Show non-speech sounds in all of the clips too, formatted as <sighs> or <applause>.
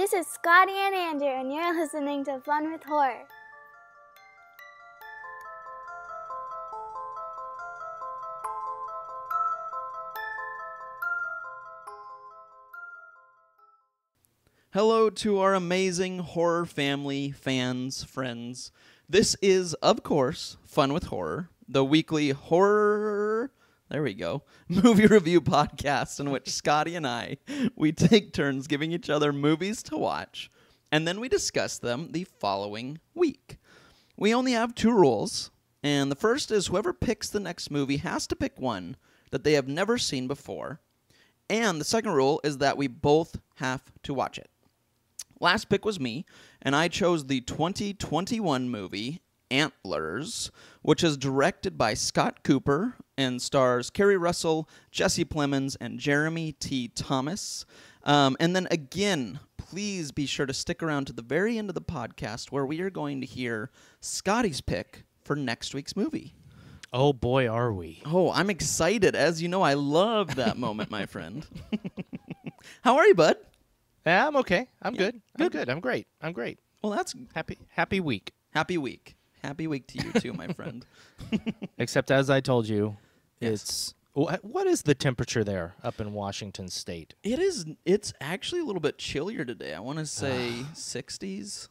This is Scotty and Andrew, and you're listening to Fun with Horror. Hello to our amazing horror family, fans, friends. This is, of course, Fun with Horror, the weekly horror. There we go. <laughs> Movie review podcast in which Scotty and I we take turns giving each other movies to watch, and then we discuss them the following week. We only have two rules, and the first is whoever picks the next movie has to pick one that they have never seen before. And the second rule is that we both have to watch it. Last pick was me, and I chose the 2021 movie Antlers, which is directed by Scott Cooper and stars Keri Russell, Jesse Plemons, and Jeremy T. Thomas. Um, and then again, please be sure to stick around to the very end of the podcast where we are going to hear Scotty's pick for next week's movie. Oh boy, are we! Oh, I'm excited. As you know, I love that moment, my friend. <laughs> How are you, bud? Yeah, I'm okay. I'm Yeah, good. I'm good. good. I'm great. I'm great. Well, that's Happy happy week. happy week. Happy week to you too, my friend. <laughs> Except as I told you, Yes. it's wha- what is the temperature there up in Washington State? It is. It's actually a little bit chillier today. I want to say 60s.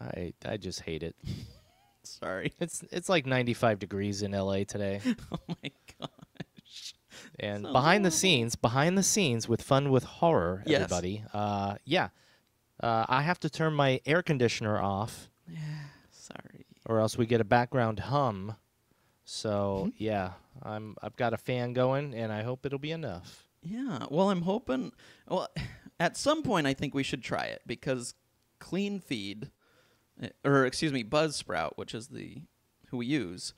I I just hate it. <laughs> Sorry. It's it's like 95 degrees in LA today. <laughs> Oh my gosh. And Sounds behind the scenes, behind the scenes with fun with horror, Yes. everybody. Uh, yeah, uh, I have to turn my air conditioner off, Sorry. or else we get a background hum. Mm-hmm. So yeah, I'm I've got a fan going, and I hope it'll be enough. Yeah. Well, I'm hoping. Well, <laughs> at some point, I think we should try it because Clean Feed, eh, or excuse me, Buzzsprout, which is the who we use,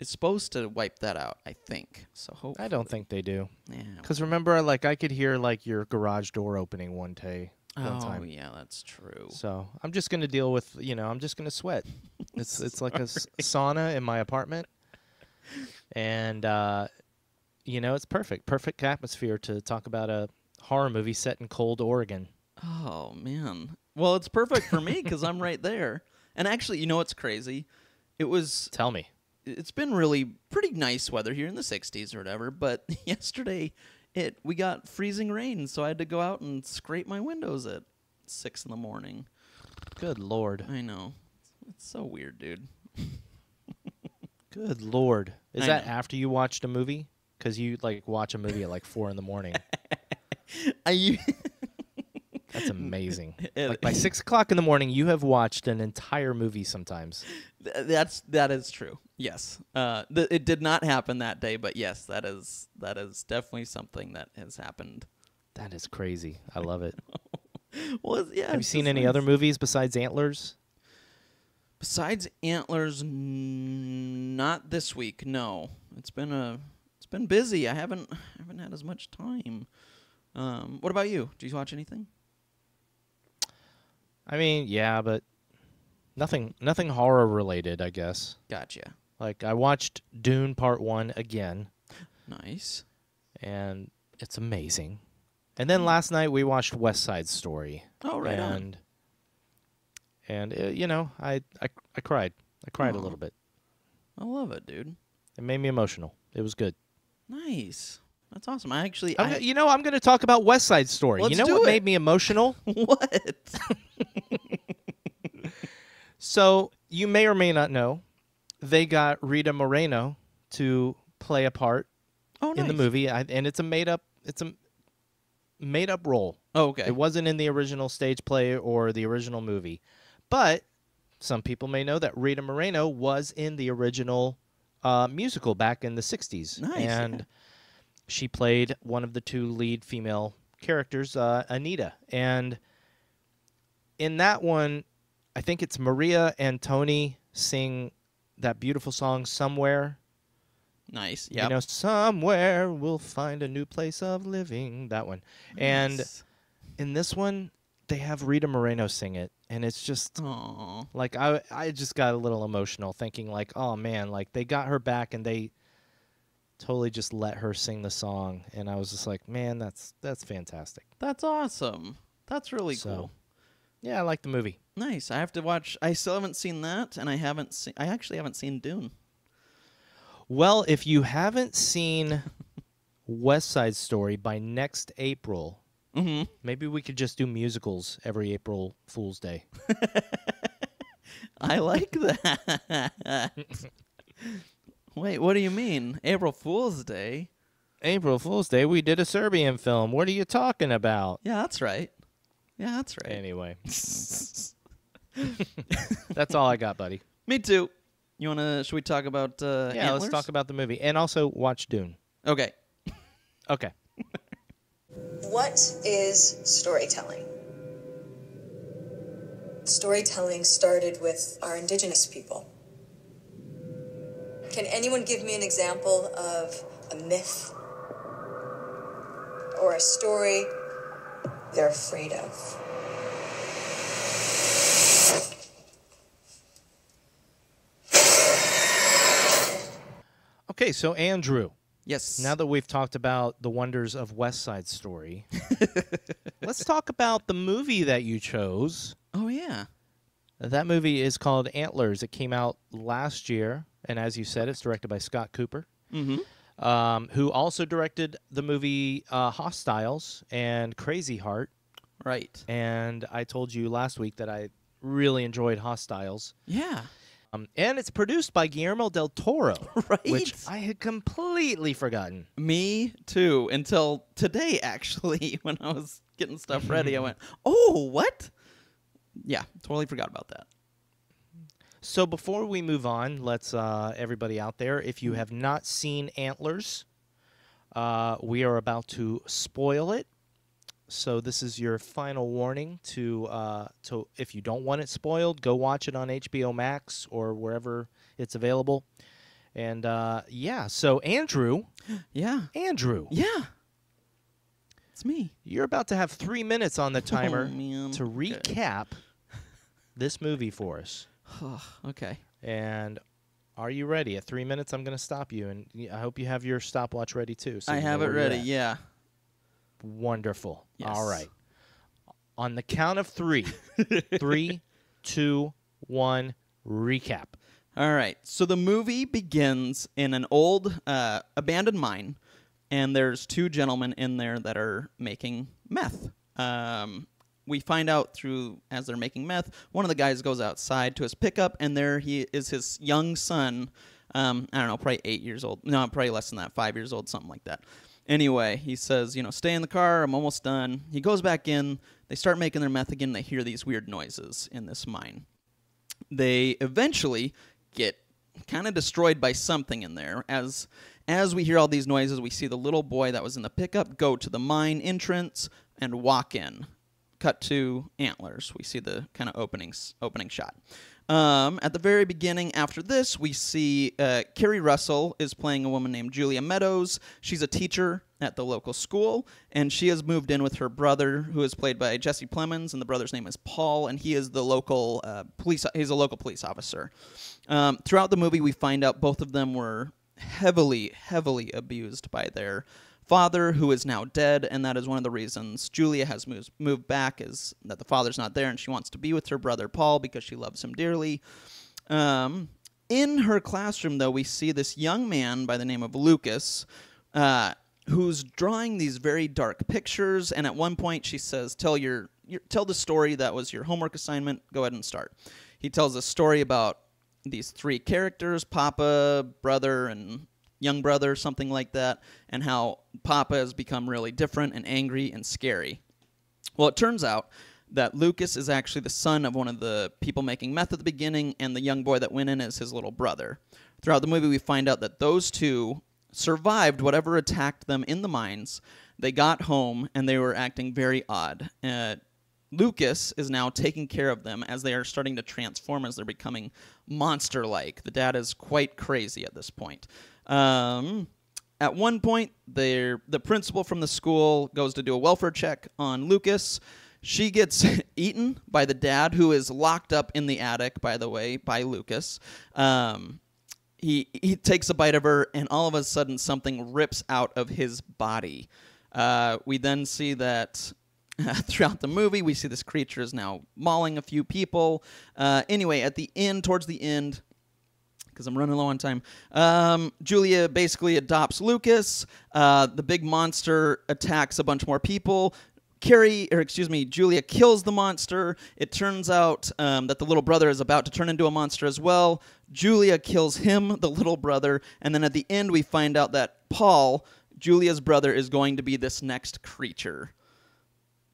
is supposed to wipe that out. I think. So hope. I don't think they do, Yeah. because remember, like I could hear like your garage door opening one day, one Oh time. yeah, that's true. So I'm just gonna deal with you know I'm just gonna sweat. <laughs> It's it's like a s- sauna in my apartment, and uh, you know it's perfect, perfect atmosphere to talk about a horror movie set in cold Oregon. Oh man. Well, it's perfect for me because I'm right there. And actually, you know what's crazy? It was. Tell me, It's been really pretty nice weather here in the 60s or whatever. But <laughs> yesterday, it we got freezing rain, so I had to go out and scrape my windows at six in the morning. good lord, I know. It's so weird, dude. <laughs> good lord. Is I that know. after you watched a movie? Because you like watch a movie at like four in the morning. <laughs> I That's amazing. <laughs> Like by <laughs> six o'clock in the morning, you have watched an entire movie sometimes. Th- that's that is true. Yes. Uh, th- it did not happen that day, but yes, that is that is definitely something that has happened. That is crazy. I love it. <laughs> Well, yeah. Have you seen any nice. other movies besides Antlers? Besides Antlers, n- not this week. No, it's been a it's been busy. I haven't I haven't had as much time. Um, what about you? Do you watch anything? I mean, yeah, but nothing nothing horror related, I guess. Gotcha. Like I watched Dune Part 1 again Nice. and it's amazing. And then last night we watched West Side Story. Oh, right on. and and uh, you know, I, I I cried. I cried a little bit. I love it, dude. It made me emotional. It was good. Nice. That's awesome. I actually. I, you know, I'm going to talk about West Side Story. You know what it. made me emotional? <laughs> what? <laughs> So you may or may not know, they got Rita Moreno to play a part Oh, in the movie, I, and it's a made up. It's a made up role. Oh, okay. It wasn't in the original stage play or the original movie, but some people may know that Rita Moreno was in the original uh, musical back in the '60s, Nice, yeah. She played one of the two lead female characters, uh, Anita, and in that one, I think it's Maria and Tony sing that beautiful song "Somewhere." Nice. Yeah. You know, somewhere we'll find a new place of living. That one. And in this one, they have Rita Moreno sing it, and it's just Oh. like I I just got a little emotional thinking like, oh man, like they got her back and they totally just let her sing the song, and I was just like, man, that's that's fantastic. That's awesome. That's really So- cool. Yeah, I like the movie. Nice. I have to watch. I still haven't seen that, and I haven't seen. I actually haven't seen Dune. Well, if you haven't seen <laughs> West Side Story by next April, Mm-hmm. maybe we could just do musicals every April Fool's Day. <laughs> I like that. <laughs> Wait, what do you mean? April Fool's Day? April Fool's Day, we did a Serbian film. What are you talking about? Yeah, that's right. Yeah, that's right. Anyway, <laughs> <laughs> that's all I got, buddy. Me too. You wanna? Should we talk about? Uh, yeah, let's talk about the movie and also watch Dune. Okay. <laughs> Okay. What is storytelling? Storytelling started with our indigenous people. Can anyone give me an example of a myth or a story they're afraid of? Okay, so Andrew, Yes. now that we've talked about the wonders of West Side Story, <laughs> let's talk about the movie that you chose. oh yeah. That movie is called Antlers. It came out last year, and as you said, it's directed by Scott Cooper, Mm-hmm. um, who also directed the movie uh, Hostiles and Crazy Heart. Right. And I told you last week that I really enjoyed Hostiles. Yeah. Um, and it's produced by Guillermo del Toro, <laughs> Right. which I had completely forgotten. Me too. Until today, actually, <laughs> when I was getting stuff ready, I <laughs> went, "Oh, what?" Yeah, totally forgot about that. So before we move on, let's uh, everybody out there, if you have not seen Antlers, uh, we are about to spoil it. So this is your final warning to uh, to if you don't want it spoiled, go watch it on HBO Max or wherever it's available. And uh, yeah, so Andrew, <gasps> Yeah. Andrew, Yeah. It's me. you're about to have three minutes on the timer Oh, to Okay. This movie for us. <sighs> okay. And are you ready? At three minutes, I'm going to stop you, and y- I hope you have your stopwatch ready too. So I you know have it where you're ready. at. Yeah. Wonderful. Yes. All right. On the count of three, <laughs> three, two, one, recap. All right. So the movie begins in an old uh, abandoned mine, and there's two gentlemen in there that are making meth. Um, we find out through as they're making meth, one of the guys goes outside to his pickup, and there he is, his young son. Um, I don't know, probably eight years old. No, probably less than that, five years old, something like that. Anyway, he says, you know, stay in the car. I'm almost done. He goes back in. They start making their meth again. They hear these weird noises in this mine they eventually get kind of destroyed by something in there as as we hear all these noises we see the little boy that was in the pickup go to the mine entrance and walk in cut to antlers. We see the kind of openings opening shot. Um, at the very beginning after this we see uh, keri russell is playing a woman named julia meadows. She's a teacher at the local school and she has moved in with her brother who is played by jesse plemons and the brother's name is paul and he is the local uh, police he's a local police officer. Um, throughout the movie we find out both of them were heavily heavily abused by their father who is now dead and that is one of the reasons julia has moved, moved back is that the father's not there and she wants to be with her brother paul because she loves him dearly um, in her classroom, though, we see this young man by the name of Lucas, uh, who's drawing these very dark pictures. And at one point, she says, "Tell your, your tell the story that was your homework assignment. Go ahead and start." He tells a story about these three characters: Papa, brother, and young brother, something like that, and how Papa has become really different and angry and scary. Well, it turns out that Lucas is actually the son of one of the people making meth at the beginning, and the young boy that went in is his little brother. Throughout the movie, we find out that those two survived whatever attacked them in the mines. They got home, and they were acting very odd. Uh, Lucas is now taking care of them as they are starting to transform as they're becoming monster like. The dad is quite crazy at this point. Um, at one point, the principal from the school goes to do a welfare check on Lucas. She gets <laughs> eaten by the dad, who is locked up in the attic, by the way, by Lucas. Um, he he takes a bite of her, and all of a sudden, something rips out of his body. Uh, we then see that <laughs> throughout the movie. We see this creature is now mauling a few people. Uh, anyway, at the end, towards the end, because I'm running low on time. Um, Julia basically adopts Lucas. Uh, the big monster attacks a bunch more people. Keri, or excuse me, Julia kills the monster. It turns out um, that the little brother is about to turn into a monster as well. Julia kills him, the little brother, and then at the end we find out that Paul, Julia's brother, is going to be this next creature.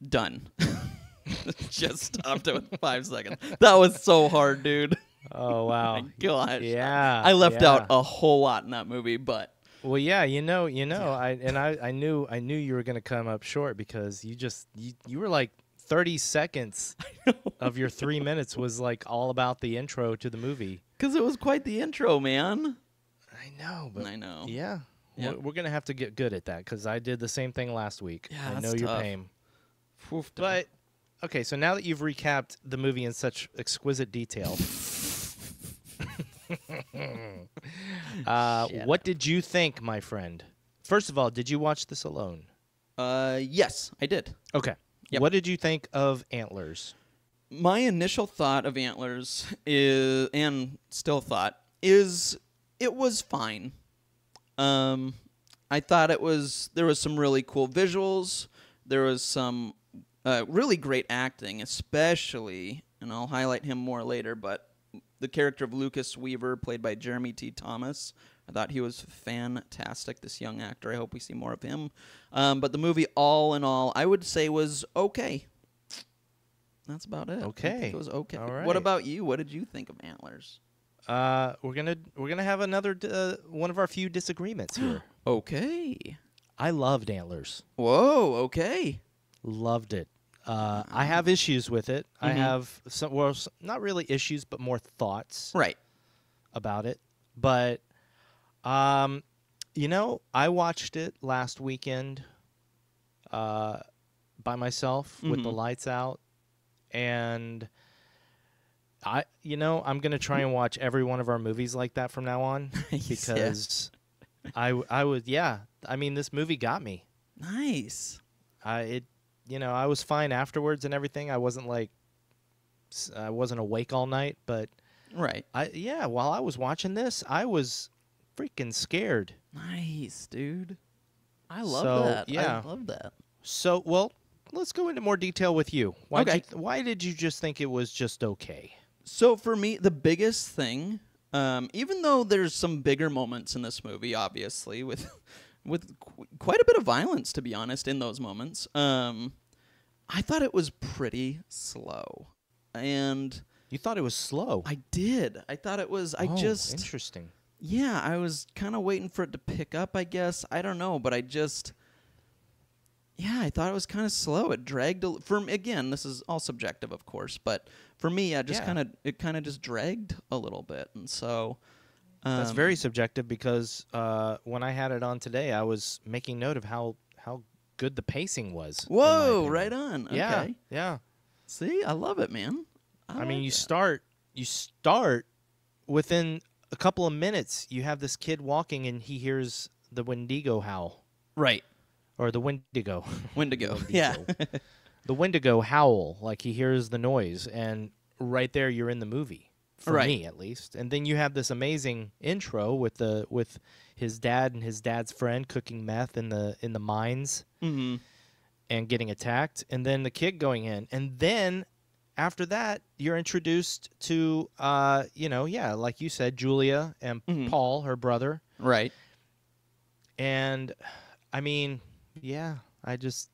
Done. <laughs> Just stopped it with five seconds. That was so hard, dude. Oh <laughs> wow. Gosh. Yeah, I left yeah. out a whole lot in that movie, but Well, yeah, you know, you know, I and I, I knew, I knew you were gonna come up short because you just, you, you were like thirty seconds <laughs> of your three minutes was like all about the intro to the movie. because it was quite the intro, man. I know, but I know. yeah, Yep. we're, we're gonna have to get good at that because I did the same thing last week. Yeah, I know your tough. pain. Oof, But okay, so now that you've recapped the movie in such exquisite detail, <laughs> uh, what did you think, my friend? First of all, did you watch this alone? uh, yes, I did. Okay. Yep. What did you think of Antlers? My initial thought of Antlers is, and still thought, is it was fine. Um, I thought it was there was some really cool visuals. There was some uh, really great acting, especially, and I'll highlight him more later. But the character of Lucas Weaver, played by Jeremy T. Thomas, I thought he was fantastic. This young actor. I hope we see more of him. Um, but the movie, all in all, I would say was okay. That's about it. Okay. it was okay. All What about you? What did you think of Antlers? Uh, we're gonna we're gonna have another uh, one of our few disagreements here. <gasps> Okay. I loved Antlers. Whoa. Okay. Loved it. Uh, I have issues with it. I Mhm. have some, well, not really issues, but more thoughts Right. about it. But, um, you know, I watched it last weekend, uh, by myself with the Mhm. lights out, and I, you know, I'm gonna try and watch every one of our movies like that from now on <laughs> Nice, yeah. because I, I was, yeah. I mean, this movie got me. Nice. I it you know I was fine afterwards and everything. I wasn't like I wasn't awake all night, but Right. I yeah. While I was watching this, I was freaking scared. Nice, dude. I love So, that. yeah. I love that. So well, let's go into more detail with you. Why Okay. Did you, why did you just think it was just okay? So for me, the biggest thing, um, even though there's some bigger moments in this movie, obviously with with qu- quite a bit of violence, to be honest, in those moments, um, I thought it was pretty slow, and You thought it was slow. I did. I thought it was. I Oh, just interesting. yeah, I was kind of waiting for it to pick up. I guess I don't know, but I just yeah, I thought it was kind of slow. It dragged a, for again. This is all subjective, of course, but for me, I just Yeah. kind of it kind of just dragged a little bit, and so That's um, very subjective because uh, when I had it on today, I was making note of how how good the pacing was. Whoa, right on. Okay, Yeah, yeah. see, I love it, man. I mean, like you that. start you start within a couple of minutes. You have this kid walking, and he hears the Wendigo howl right or the Wendigo, <laughs> Wendigo. Yeah, Wendigo. the Wendigo howl. Like he hears the noise, and right there, you're in the movie. For Right. me, at least. And then you have this amazing intro with the with his dad and his dad's friend cooking meth in the in the mines hmm and getting attacked, and then the kid going in, and then after that, you're introduced to, uh, you know, yeah, like you said, Julia and Mhm. Paul, her brother, right. and I mean, yeah, I just,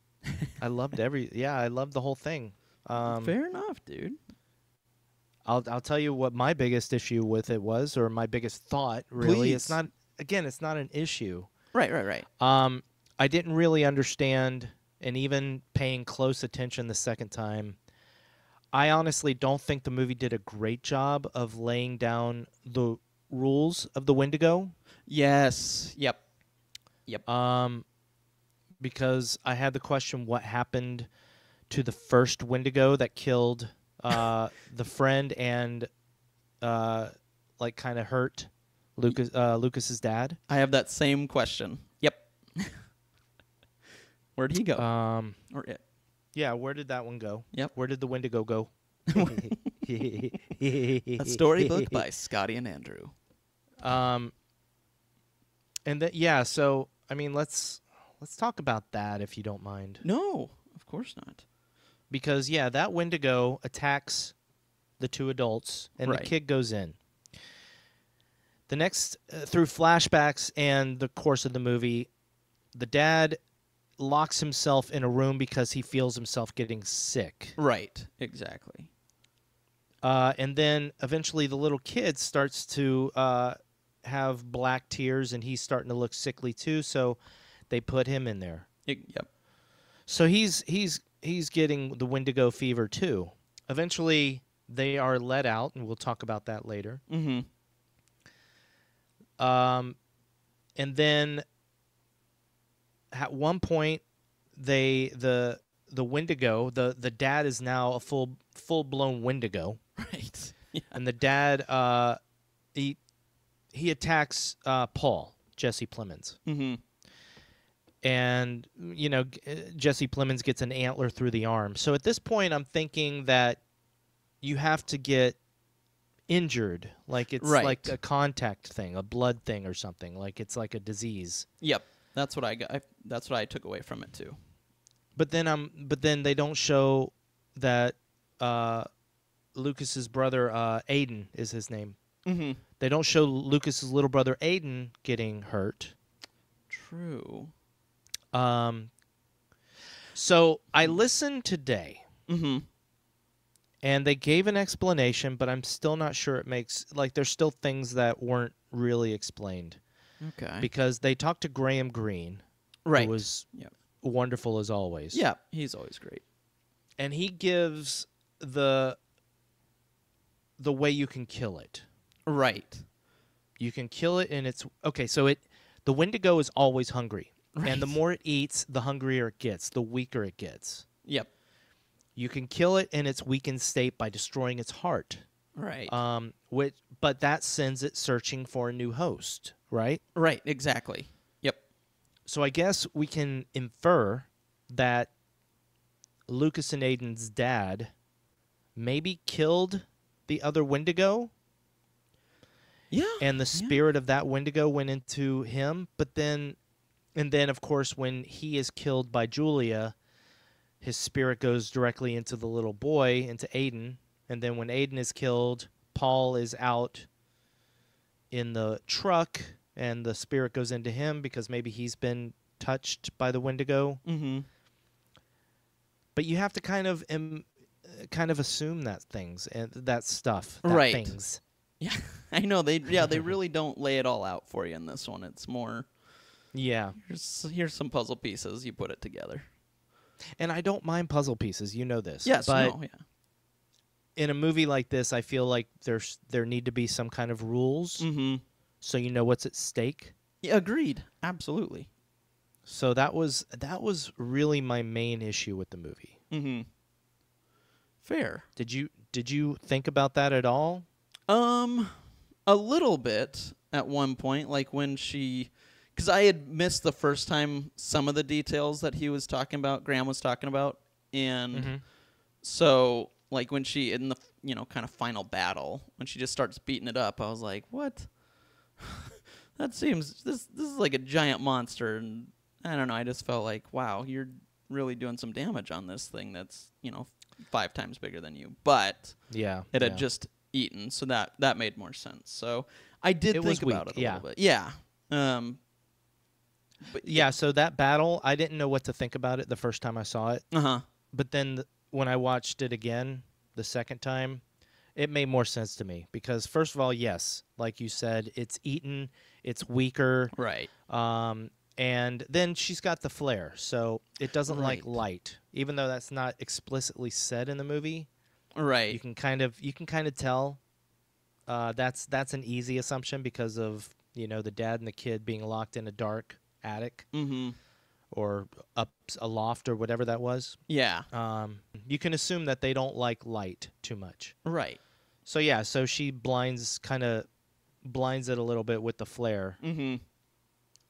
I loved every, yeah, I loved the whole thing. Um, Fair enough, dude. I'll I'll tell you what my biggest issue with it was, or my biggest thought. Really, it's not. Again, it's not an issue. Right, right, right. Um, I didn't really understand, and even paying close attention the second time, I honestly don't think the movie did a great job of laying down the rules of the Wendigo. Yes. Yep. Yep. Um, because I had the question, what happened to the first Wendigo that killed uh, the friend and uh, like kind of hurt Lucas uh, Lucas's dad? I have that same question. Yep. <laughs> Where'd he go? Um, or it? Yeah, where did that one go? Yep. Where did the Wendigo go? <laughs> <laughs> A storybook by Scotty and Andrew. Um, and then yeah, so I mean, let's let's talk about that if you don't mind, No, of course not. Because yeah, that Wendigo attacks the two adults, and Right. the kid goes in. The next, uh, through flashbacks and the course of the movie, the dad locks himself in a room because he feels himself getting sick. Right, exactly. Uh, and then eventually the little kid starts to uh, have black tears and he's starting to look sickly too. So they put him in there. Y- yep. So he's he's he's getting the Wendigo fever too. Eventually they are let out, and we'll talk about that later. Mm-hmm. Um, and then at one point they the the Wendigo the the dad is now a full full blown Wendigo. Right. <laughs> Yeah. and the dad uh he he attacks uh paul jesse plemons Mm-hmm. And you know uh, jesse plemons gets an antler through the arm so at this point i'm thinking that you have to get injured like it's Right. like a contact thing a blood thing or something like it's like a disease Yep. That's what I got. I, that's what I took away from it too. but then um but then they don't show that uh lucas's brother uh aiden is his name Mm-hmm. they don't show lucas's little brother aiden getting hurt True. Um, so I listened today, Mm-hmm. and they gave an explanation, but I'm still not sure it makes like there's still things that weren't really explained Okay. because they talked to Graham Greene, right. who was Yep. wonderful as always. Yeah, he's always great. and he gives the the way you can kill it. Right. You can kill it, and it's okay. So it the Wendigo is always hungry, and the more it eats, the hungrier it gets, the weaker it gets. Yep. You can kill it in its weakened state by destroying its heart. Right. Um, which, but that sends it searching for a new host, right? right. Exactly. Yep. So I guess we can infer that Lucas and Aiden's dad maybe killed the other Wendigo, Yeah. and the yeah. spirit of that Wendigo went into him. But then, and then of course, when he is killed by Julia, his spirit goes directly into the little boy, into Aiden. And then when Aiden is killed, Paul is out in the truck, and the spirit goes into him because maybe he's been touched by the Wendigo. Mm-hmm. But you have to kind of um, uh, kind of assume that things and that stuff, that Right. Things. Yeah. <laughs> I know they. Yeah, they <laughs> really don't lay it all out for you in this one. It's more. Yeah. Here's here's some puzzle pieces. You put it together. And I don't mind puzzle pieces. You know this. Yes. But no. Yeah. in a movie like this, I feel like there's there need to be some kind of rules Mm-hmm. so you know what's at stake. Yeah. Agreed. Absolutely. So that was that was really my main issue with the movie. Mm-hmm. Fair. Did you did you think about that at all? Um, a little bit at one point, like when she, because I had missed the first time some of the details that he was talking about, Graham was talking about, and Mhm. so like when she in the you know kind of final battle when she just starts beating it up, I was like, what? <laughs> that seems this this is like a giant monster, and I don't know. I just felt like, wow, you're really doing some damage on this thing that's you know five times bigger than you, but Yeah. it had yeah. just eaten, so that that made more sense. So I did It think about weak, it a yeah. little bit. Yeah. Um. But Yeah, so that battle, I didn't know what to think about it the first time I saw it, Uh huh. but then th- when I watched it again the second time, it made more sense to me because first of all, yes, like you said, it's eaten, it's weaker, Right. um, and then she's got the flare, so it doesn't like light, even though that's not explicitly said in the movie. Right. You can kind of you can kind of tell. Uh, that's that's an easy assumption because of you know the dad and the kid being locked in a dark attic mm-hmm. or up a loft or whatever that was. Yeah. Um, you can assume that they don't like light too much. Right. So yeah, so she blinds kind of blinds it a little bit with the flare, Mm-hmm.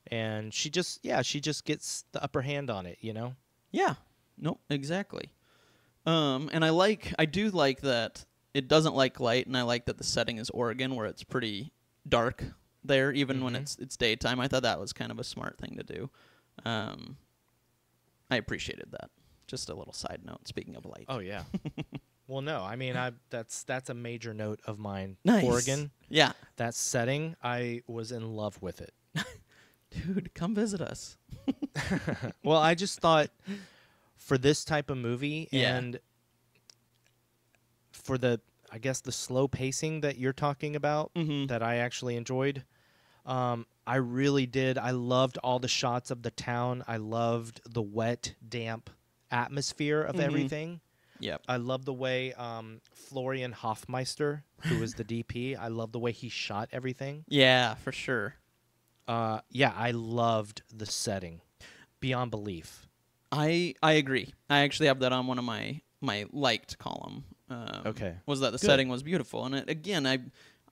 and she just yeah she just gets the upper hand on it. You know. Yeah. Nope, exactly. Um, and I like, I do like that it doesn't like light, and I like that the setting is Oregon, where it's pretty dark there, even when Mhm. it's it's daytime. I thought that was kind of a smart thing to do. Um, I appreciated that. Just a little side note. Speaking of light, Oh yeah. <laughs> well, no, I mean, I that's that's a major note of mine. nice. Oregon, yeah, that setting, I was in love with it. <laughs> dude, come visit us. <laughs> well, I just thought for this type of movie Yeah. and for the I guess the slow pacing that you're talking about Mm-hmm. that I actually enjoyed. Um, I really did. I loved all the shots of the town. I loved the wet, damp atmosphere of Mhm. everything. Yep. I love the way um, Florian Hoffmeister, who was the DP, I love the way he shot everything. Yeah, for sure. Uh, yeah, I loved the setting beyond belief. I I agree. I actually have that on one of my my liked column. Um, Okay. Was that the Good. setting was beautiful, and it, again, I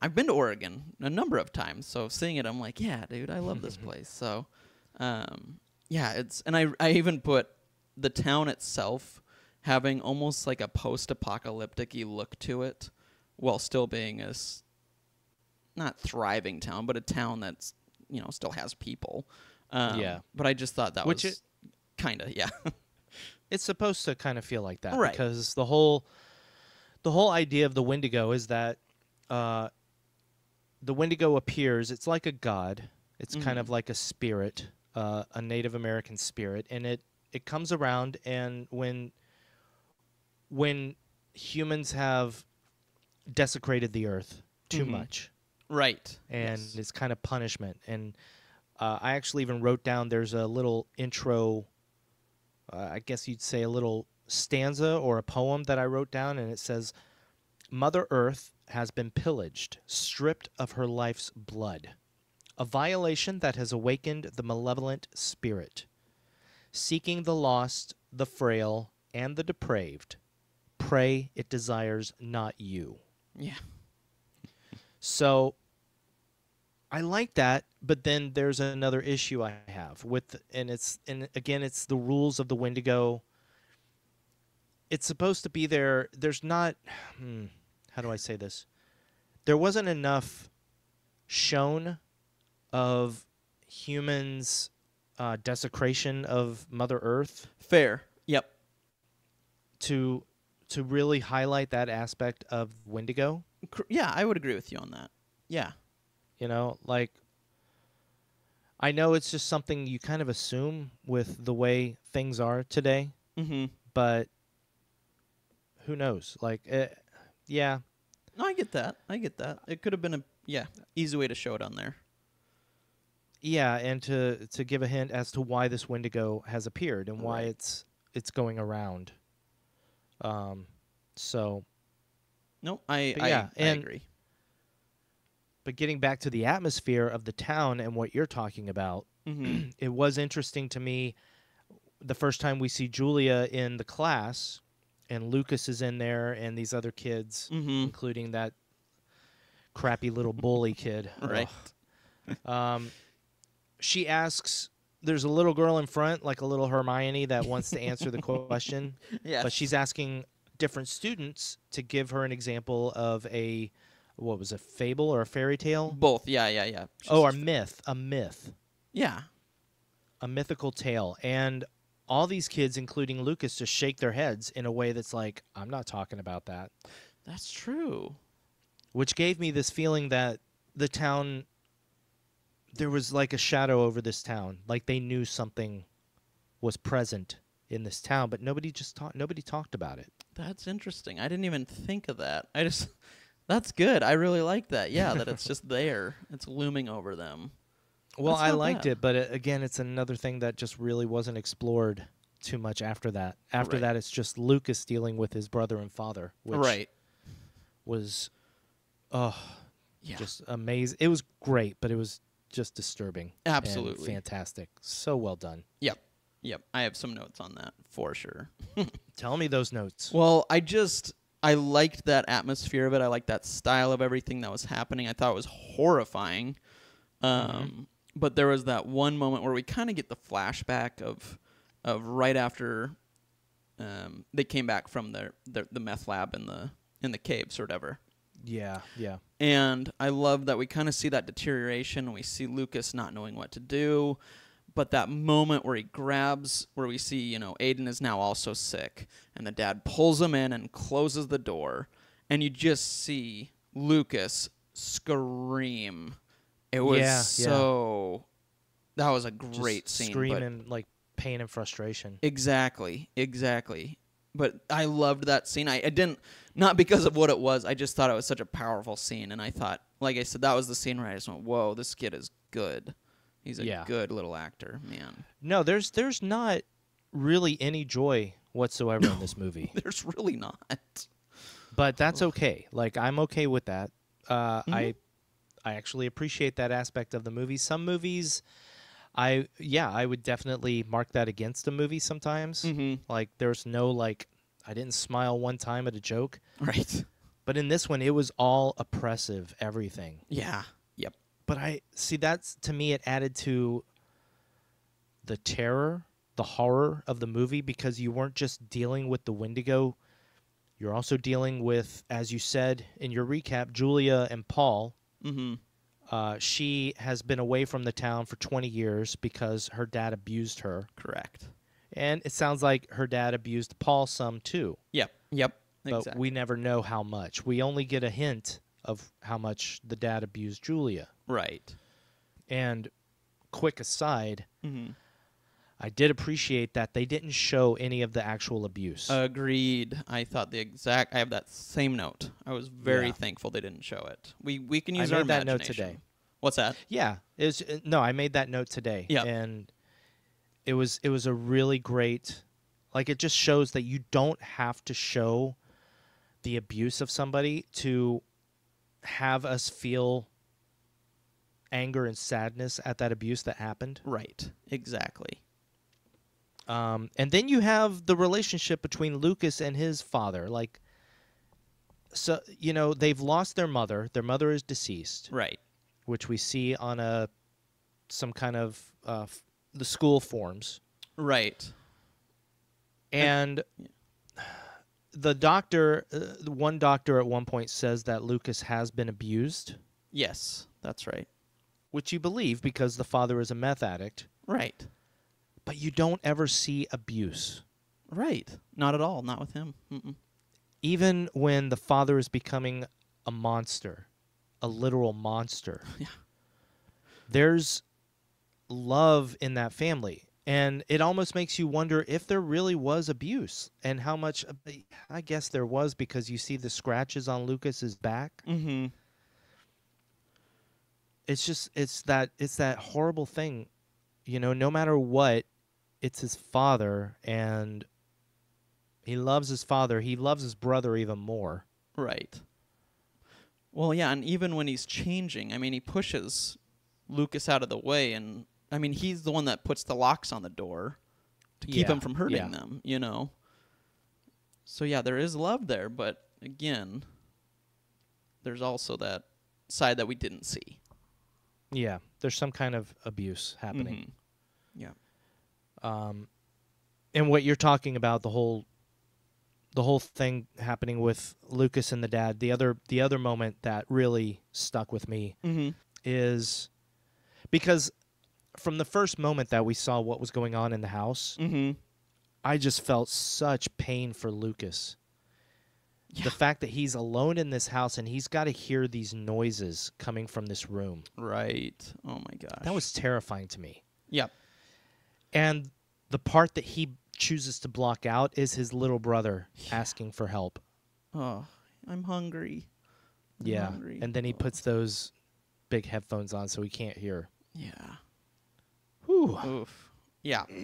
I've been to Oregon a number of times, so seeing it, I'm like, yeah, dude, I love this <laughs> place. So, um, yeah, it's and I I even put the town itself having almost like a post-apocalyptic look to it, while still being a s- not thriving town, but a town that's you know still has people. Um, Yeah. But I just thought that Which was kind of yeah. <laughs> It's supposed to kind of feel like that Right. because the whole the whole idea of the Wendigo is that uh, the Wendigo appears. It's like a god. It's kind of like a spirit, uh, a Native American spirit, and it it comes around. And when when humans have desecrated the earth too Mhm. much, right. and Yes. it's kind of punishment. And uh, I actually even wrote down there's a little intro, uh, I guess you'd say a little stanza or a poem that I wrote down, and it says, Mother Earth has been pillaged, stripped of her life's blood, a violation that has awakened the malevolent spirit. Seeking the lost, the frail, and the depraved, pray it desires not you. Yeah. So I like that, but then there's another issue I have with and it's and again it's the rules of the Wendigo. It's supposed to be there. There's not <sighs> hmm, how do I say this? There wasn't enough shown of humans uh, desecration of Mother Earth Fair. Yep. to to really highlight that aspect of Wendigo. Yeah, I would agree with you on that. Yeah. You know, like I know it's just something you kind of assume with the way things are today, Mm-hmm. but who knows? Like, eh, yeah, No, I get that. I get that. It could have been a yeah easy way to show it on there. yeah, and to to give a hint as to why this Wendigo has appeared and why Right. it's it's going around. Um, so, No, I I, yeah, I and- agree. but getting back to the atmosphere of the town and what you're talking about, Mm-hmm. <clears throat> it was interesting to me the first time we see Julia in the class and Lucas is in there and these other kids mm-hmm. including that crappy little bully kid <laughs> Right. Um she asks there's a little girl in front like a little Hermione that wants to answer the <laughs> question Yeah. but she's asking different students to give her an example of a what was a fable or a fairy tale both. Yeah, yeah, yeah. oh a myth a myth yeah. a mythical tale and all these kids including lucas just shake their heads in a way that's like i'm not talking about that That's true. which gave me this feeling that the town there was like a shadow over this town like they knew something was present in this town but nobody just talked nobody talked about it That's interesting. I didn't even think of that. I just <laughs> that's good. I really like that. Yeah, that it's just <laughs> there. It's looming over them. Well i liked bad. it but it, again it's another thing that just really wasn't explored too much after that after Right. that it's just lucas dealing with his brother and father which right. was oh Yeah. just amazing. It was great, but it was just disturbing. Absolutely. fantastic. So well done. Yep. Yep. I have some notes on that for sure. <laughs> Tell me those notes. Well, I just I liked that atmosphere of it. I liked that style of everything that was happening. I thought it was horrifying. Um, but there was that one moment where we kind of get the flashback of of right after um, they came back from their, their the meth lab in the in the caves or whatever. Yeah, yeah. And I love that we kind of see that deterioration. And we see Lucas not knowing what to do. But that moment where he grabs, where we see, you know, Aiden is now also sick, and the dad pulls him in and closes the door, and you just see Lucas scream. It was Yeah, yeah. so. That was a great Just scene. but- Screaming like pain and frustration. Exactly, exactly. But I loved that scene. I, I didn't not because of what it was. I just thought it was such a powerful scene, and I thought, like I said, that was the scene where I just went, "Whoa, this kid is good. He's a Yeah. good little actor, man." No, there's there's not really any joy whatsoever in this movie. <laughs> There's really not. but that's okay. Like I'm okay with that. Uh, Mm-hmm. I I actually appreciate that aspect of the movie. Some movies, I yeah, I would definitely mark that against a movie sometimes. Mhm. Like there's no like I didn't smile one time at a joke, Right. but in this one it was all oppressive everything. Yeah. Yep. But I see that's to me it added to the terror, the horror of the movie because you weren't just dealing with the Wendigo, you're also dealing with, as you said in your recap, Julia and Paul. Mm-hmm. Uh, she has been away from the town for 20 years because her dad abused her, Correct. and it sounds like her dad abused Paul some too. Yep. Yep. But exactly. we never know how much. We only get a hint of how much the dad abused Julia. right. And quick aside, Mm-hmm. I did appreciate that they didn't show any of the actual abuse. Agreed. I thought the exact. I have that same note. I was very Yeah. thankful they didn't show it. We we can I use our made that note today. What's that? yeah, it was, uh, no, I made that note today. Yeah. and it was it was a really great, like it just shows that you don't have to show the abuse of somebody to have us feel anger and sadness at that abuse that happened. Right. Exactly. Um, and then you have the relationship between Lucas and his father. Like, so you know they've lost their mother. Their mother is deceased, Right. which we see on a some kind of uh, f- the school forms. Right. And the doctor, uh, the one doctor at one point says that Lucas has been abused, Yes, that's right. which you believe because the father is a meth addict. Right. But you don't ever see abuse. Right. Not at all. Not with him. Mm-mm. even when the father is becoming a monster, a literal monster. <laughs> Yeah. There's love in that family. And it almost makes you wonder if there really was abuse and how much I guess there was because you see the scratches on Lucas's back. Mm-hmm. It's just it's that it's that horrible thing. You know, no matter what, it's his father and he loves his father. He loves his brother even more. Right. Well, yeah, and even when he's changing, I mean, he pushes Lucas out of the way, and I mean, he's the one that puts the locks on the door to keep Yeah, him from hurting yeah. them. You know. So yeah, there is love there, but again, there's also that side that we didn't see. Yeah, there's some kind of abuse happening. Mhm. Yeah. Um, and what you're talking about the whole the whole thing happening with Lucas and the dad. The other the other moment that really stuck with me Mm-hmm. is because from the first moment that we saw what was going on in the house, Mm-hmm. I just felt such pain for Lucas. Yeah. The fact that he's alone in this house and he's got to hear these noises coming from this room. Right. Oh my gosh. That was terrifying to me. Yep. And the part that he chooses to block out is his little brother asking for help. Oh, I'm hungry. I'm yeah. hungry. And then he Oh. puts those big headphones on so he can't hear. Yeah. Whew. Oof. Yeah. <clears throat>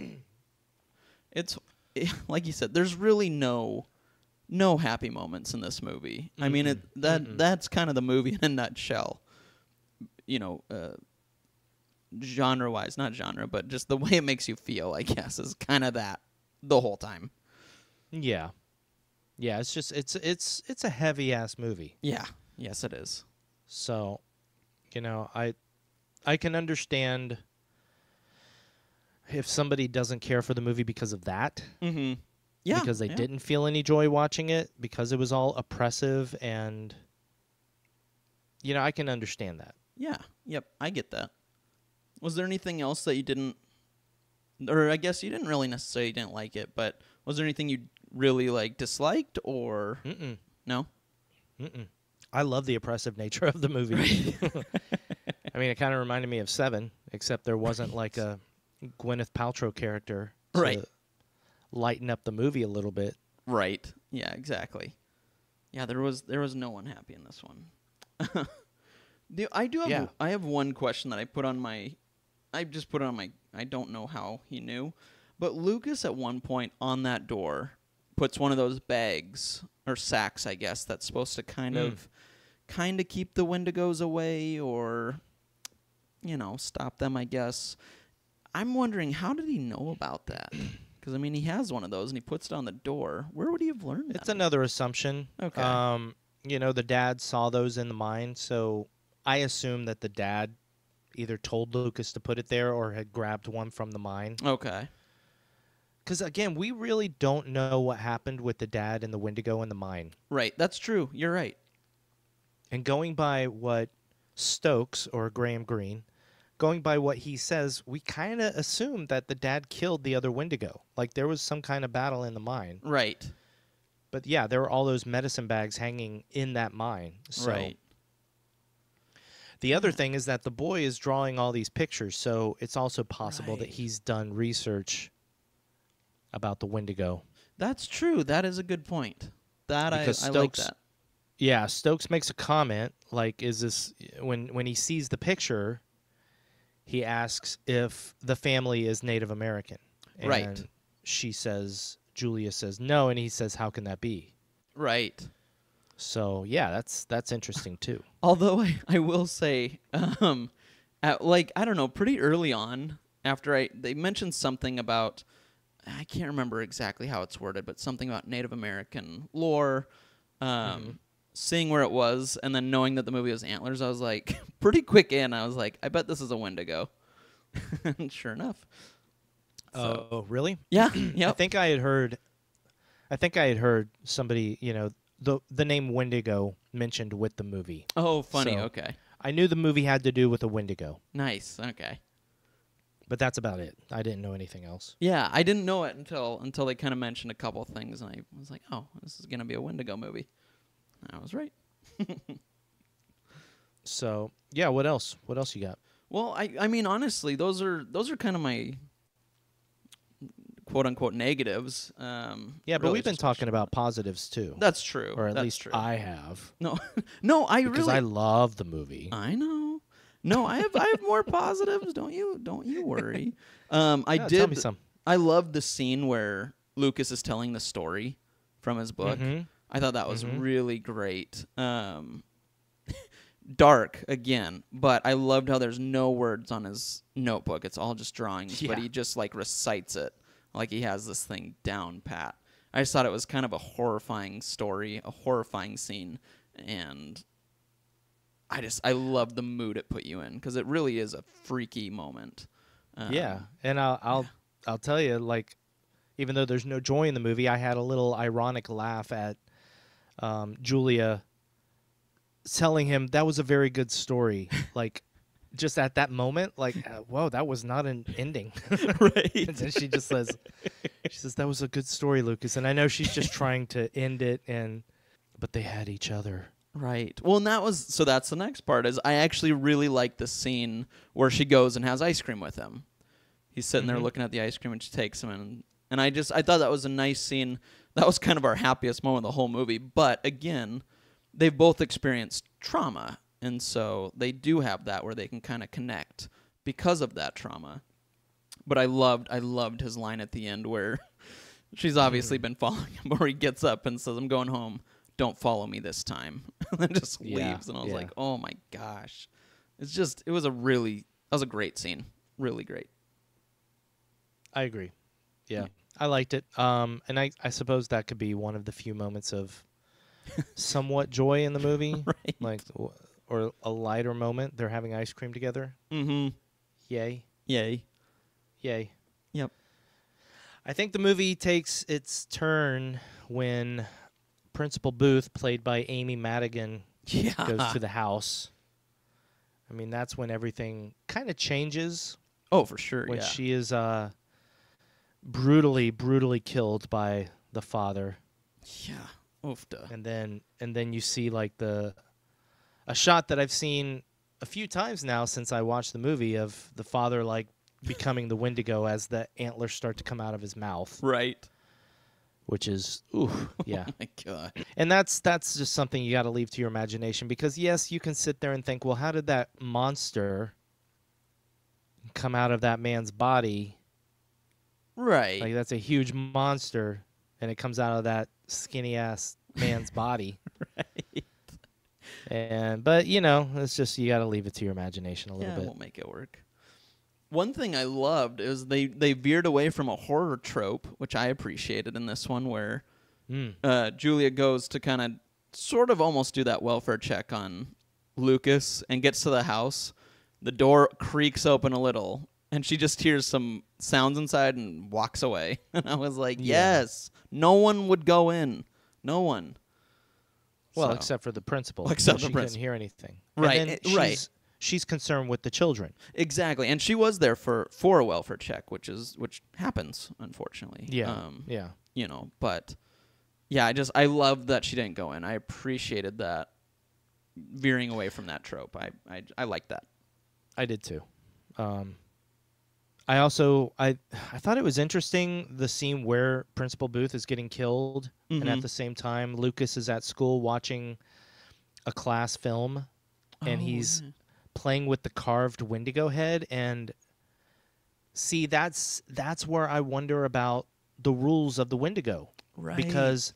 It's <laughs> like you said. There's really no, no happy moments in this movie. I mean, it that Mm-mm. that's kind of the movie <laughs> in a nutshell. You know, uh, genre wise, not genre, but just the <laughs> way it makes you feel. I guess is kind of that the whole time. Yeah. Yeah, it's just it's it's it's a heavy ass movie. Yeah. Yes, it is. So, you know, I I can understand if somebody doesn't care for the movie because of that. Mm-hmm. Yeah, because they yeah. didn't feel any joy watching it because it was all oppressive and you know, I can understand that. Yeah. Yep. I get that. Was there anything else that you didn't, or I guess you didn't really necessarily didn't like it, but was there anything you really like disliked or Mm-mm. no? Mm-mm. I love the oppressive nature of the movie. <laughs> I mean, it kind of reminded me of Seven, except there wasn't like a Gwyneth Paltrow character to Right. lighten up the movie a little bit. Right. Yeah. Exactly. Yeah. There was there was no one happy in this one. <laughs> the, I do have Yeah. I have one question that I put on my I just put it on my I don't know how he knew, but Lucas at one point on that door puts one of those bags or sacks, I guess, that's supposed to kind Mm. of kind of keep the Wendigos away or you know, stop them, I guess. I'm wondering how did he know about that? <clears throat> Cuz I mean, he has one of those and he puts it on the door. Where would he have learned It's that? another assumption. Okay. Um, you know, the dad saw those in the mine, so I assume that the dad either told Lucas to put it there or had grabbed one from the mine. Okay. Because again, we really don't know what happened with the dad and the Wendigo in the mine. Right. That's true. You're right. And going by what Stokes or Graham Greene, going by what he says, we kind of assume that the dad killed the other Wendigo. Like there was some kind of battle in the mine. Right. But yeah, there were all those medicine bags hanging in that mine. So Right. The other mm. thing is that the boy is drawing all these pictures, so it's also possible that he's done research about the Wendigo. That's true. That is a good point. That Because I, I like that. Yeah, Stokes makes a comment like is this when when he sees the picture he asks if the family is Native American. Right. She says Julia says no and he says how can that be? Right. So, yeah, that's that's interesting too. <laughs> Although I, I will say, um, at, like I don't know, pretty early on, after I they mentioned something about, I can't remember exactly how it's worded, but something about Native American lore. Um, Seeing where it was, and then knowing that the movie was antlers, I was like, <laughs> pretty quick in. I was like, I bet this is a Wendigo. and <laughs> sure enough, So- oh, really? yeah, yeah. <clears throat> I think I had heard I think I had heard somebody, you know, the the name Wendigo mentioned with the movie. Oh, funny. So- okay, I knew the movie had to do with a Wendigo, nice. Okay. but that's about it. I didn't know anything else. Yeah, I didn't know it until until they kind of mentioned a couple things, and I was like, "Oh, this is gonna be a Wendigo movie." I was right. <laughs> So, yeah, what else? What else you got? Well, I I mean, honestly, those are those are kind of my quote unquote negatives. Um, Yeah, but really we've been talking about positives too. That's true, or at That's least true. I have. no, <laughs> no, I Because really I love the movie. I know. No, I have I have more positives. <laughs> Don't you don't you worry. Um, I <laughs> Yeah, did. Tell me some. I love the scene where Lucas is telling the story from his book. Mhm. I thought that was Mhm. really great. Um, dark again, but I loved how there's no words on his notebook. It's all just drawings, but he just like recites it like he has this thing down pat. I just thought it was kind of a horrifying story, a horrifying scene, and I just I love the mood it put you in because it really is a freaky moment. Um, yeah, and I'll I'll I'll tell you, like, even though there's no joy in the movie, I had a little ironic laugh at um, Julia telling him that was a very good story. <laughs> like, just at that moment, like, uh, whoa, that was not an ending. <laughs> right. and then she just says, she says that was a good story, Lucas. And I know she's just trying to end it, and but they had each other. Right. Well, and that was so. That's the next part. Is I actually really like the scene where she goes and has ice cream with him. He's sitting there Mhm. looking at the ice cream, and she takes him, and and I just I thought that was a nice scene. That was kind of our happiest moment of the whole movie. But again, they've both experienced trauma, and so they do have that where they can kind of connect because of that trauma. But I loved I loved his line at the end where <laughs> she's obviously been following him, <laughs> where he gets up and says, "I'm going home. Don't follow me this time," <laughs> and then just Yeah, leaves. And I was yeah. like, "Oh my gosh!" It's just it was a really that was a great scene, really great. I agree. Yeah, Yeah. I liked it. Um, and I, I suppose that could be one of the few moments of somewhat joy in the movie, Right. like or a lighter moment. They're having ice cream together. Mm-hmm. Yay, Yay. yay. Yep. I think the movie takes its turn when Principal Booth, played by Amy Madigan, Yeah. goes to the house. I mean, that's when everything kind of changes oh, for sure. when yeah. she is uh, brutally, brutally killed by the father, yeah. Oofda. and then and then you see like the a shot that I've seen a few times now since I watched the movie of the father like <laughs> becoming the Wendigo as the antlers start to come out of his mouth, Right. which is <laughs> ooh, yeah. Oh my god. And that's that's just something you got to leave to your imagination because yes, you can sit there and think, well, how did that monster come out of that man's body? Right. Like that's a huge monster, and it comes out of that skinny ass man's body. <laughs> right. And but you know, it's just you got to leave it to your imagination a little Yeah, bit. we'll make it work. One thing I loved is they they veered away from a horror trope, which I appreciated in this one, where Mm. uh, Julia goes to kind of sort of almost do that welfare check on Lucas and gets to the house. The door creaks open a little, and she just hears some sounds inside and walks away. <laughs> And I was like, Yeah. yes, no one would go in. No one. Well, So- except for the principal. <laughs> Except she the couldn't hear anything. Right, And then eh, right. she's- She's concerned with the children. Exactly, and she was there for for a welfare check, which is which happens unfortunately. Yeah. Um, yeah. you know, but yeah, I just I loved that she didn't go in. I appreciated that veering away from that trope. I I I like that. I did too. Um, I also I I thought it was interesting the scene where Principal Booth is getting killed, and at Mhm. the same time Lucas is at school watching a class film, and Oh, he's yeah. playing with the carved Wendigo head. And see, that's that's where I wonder about the rules of the Wendigo right because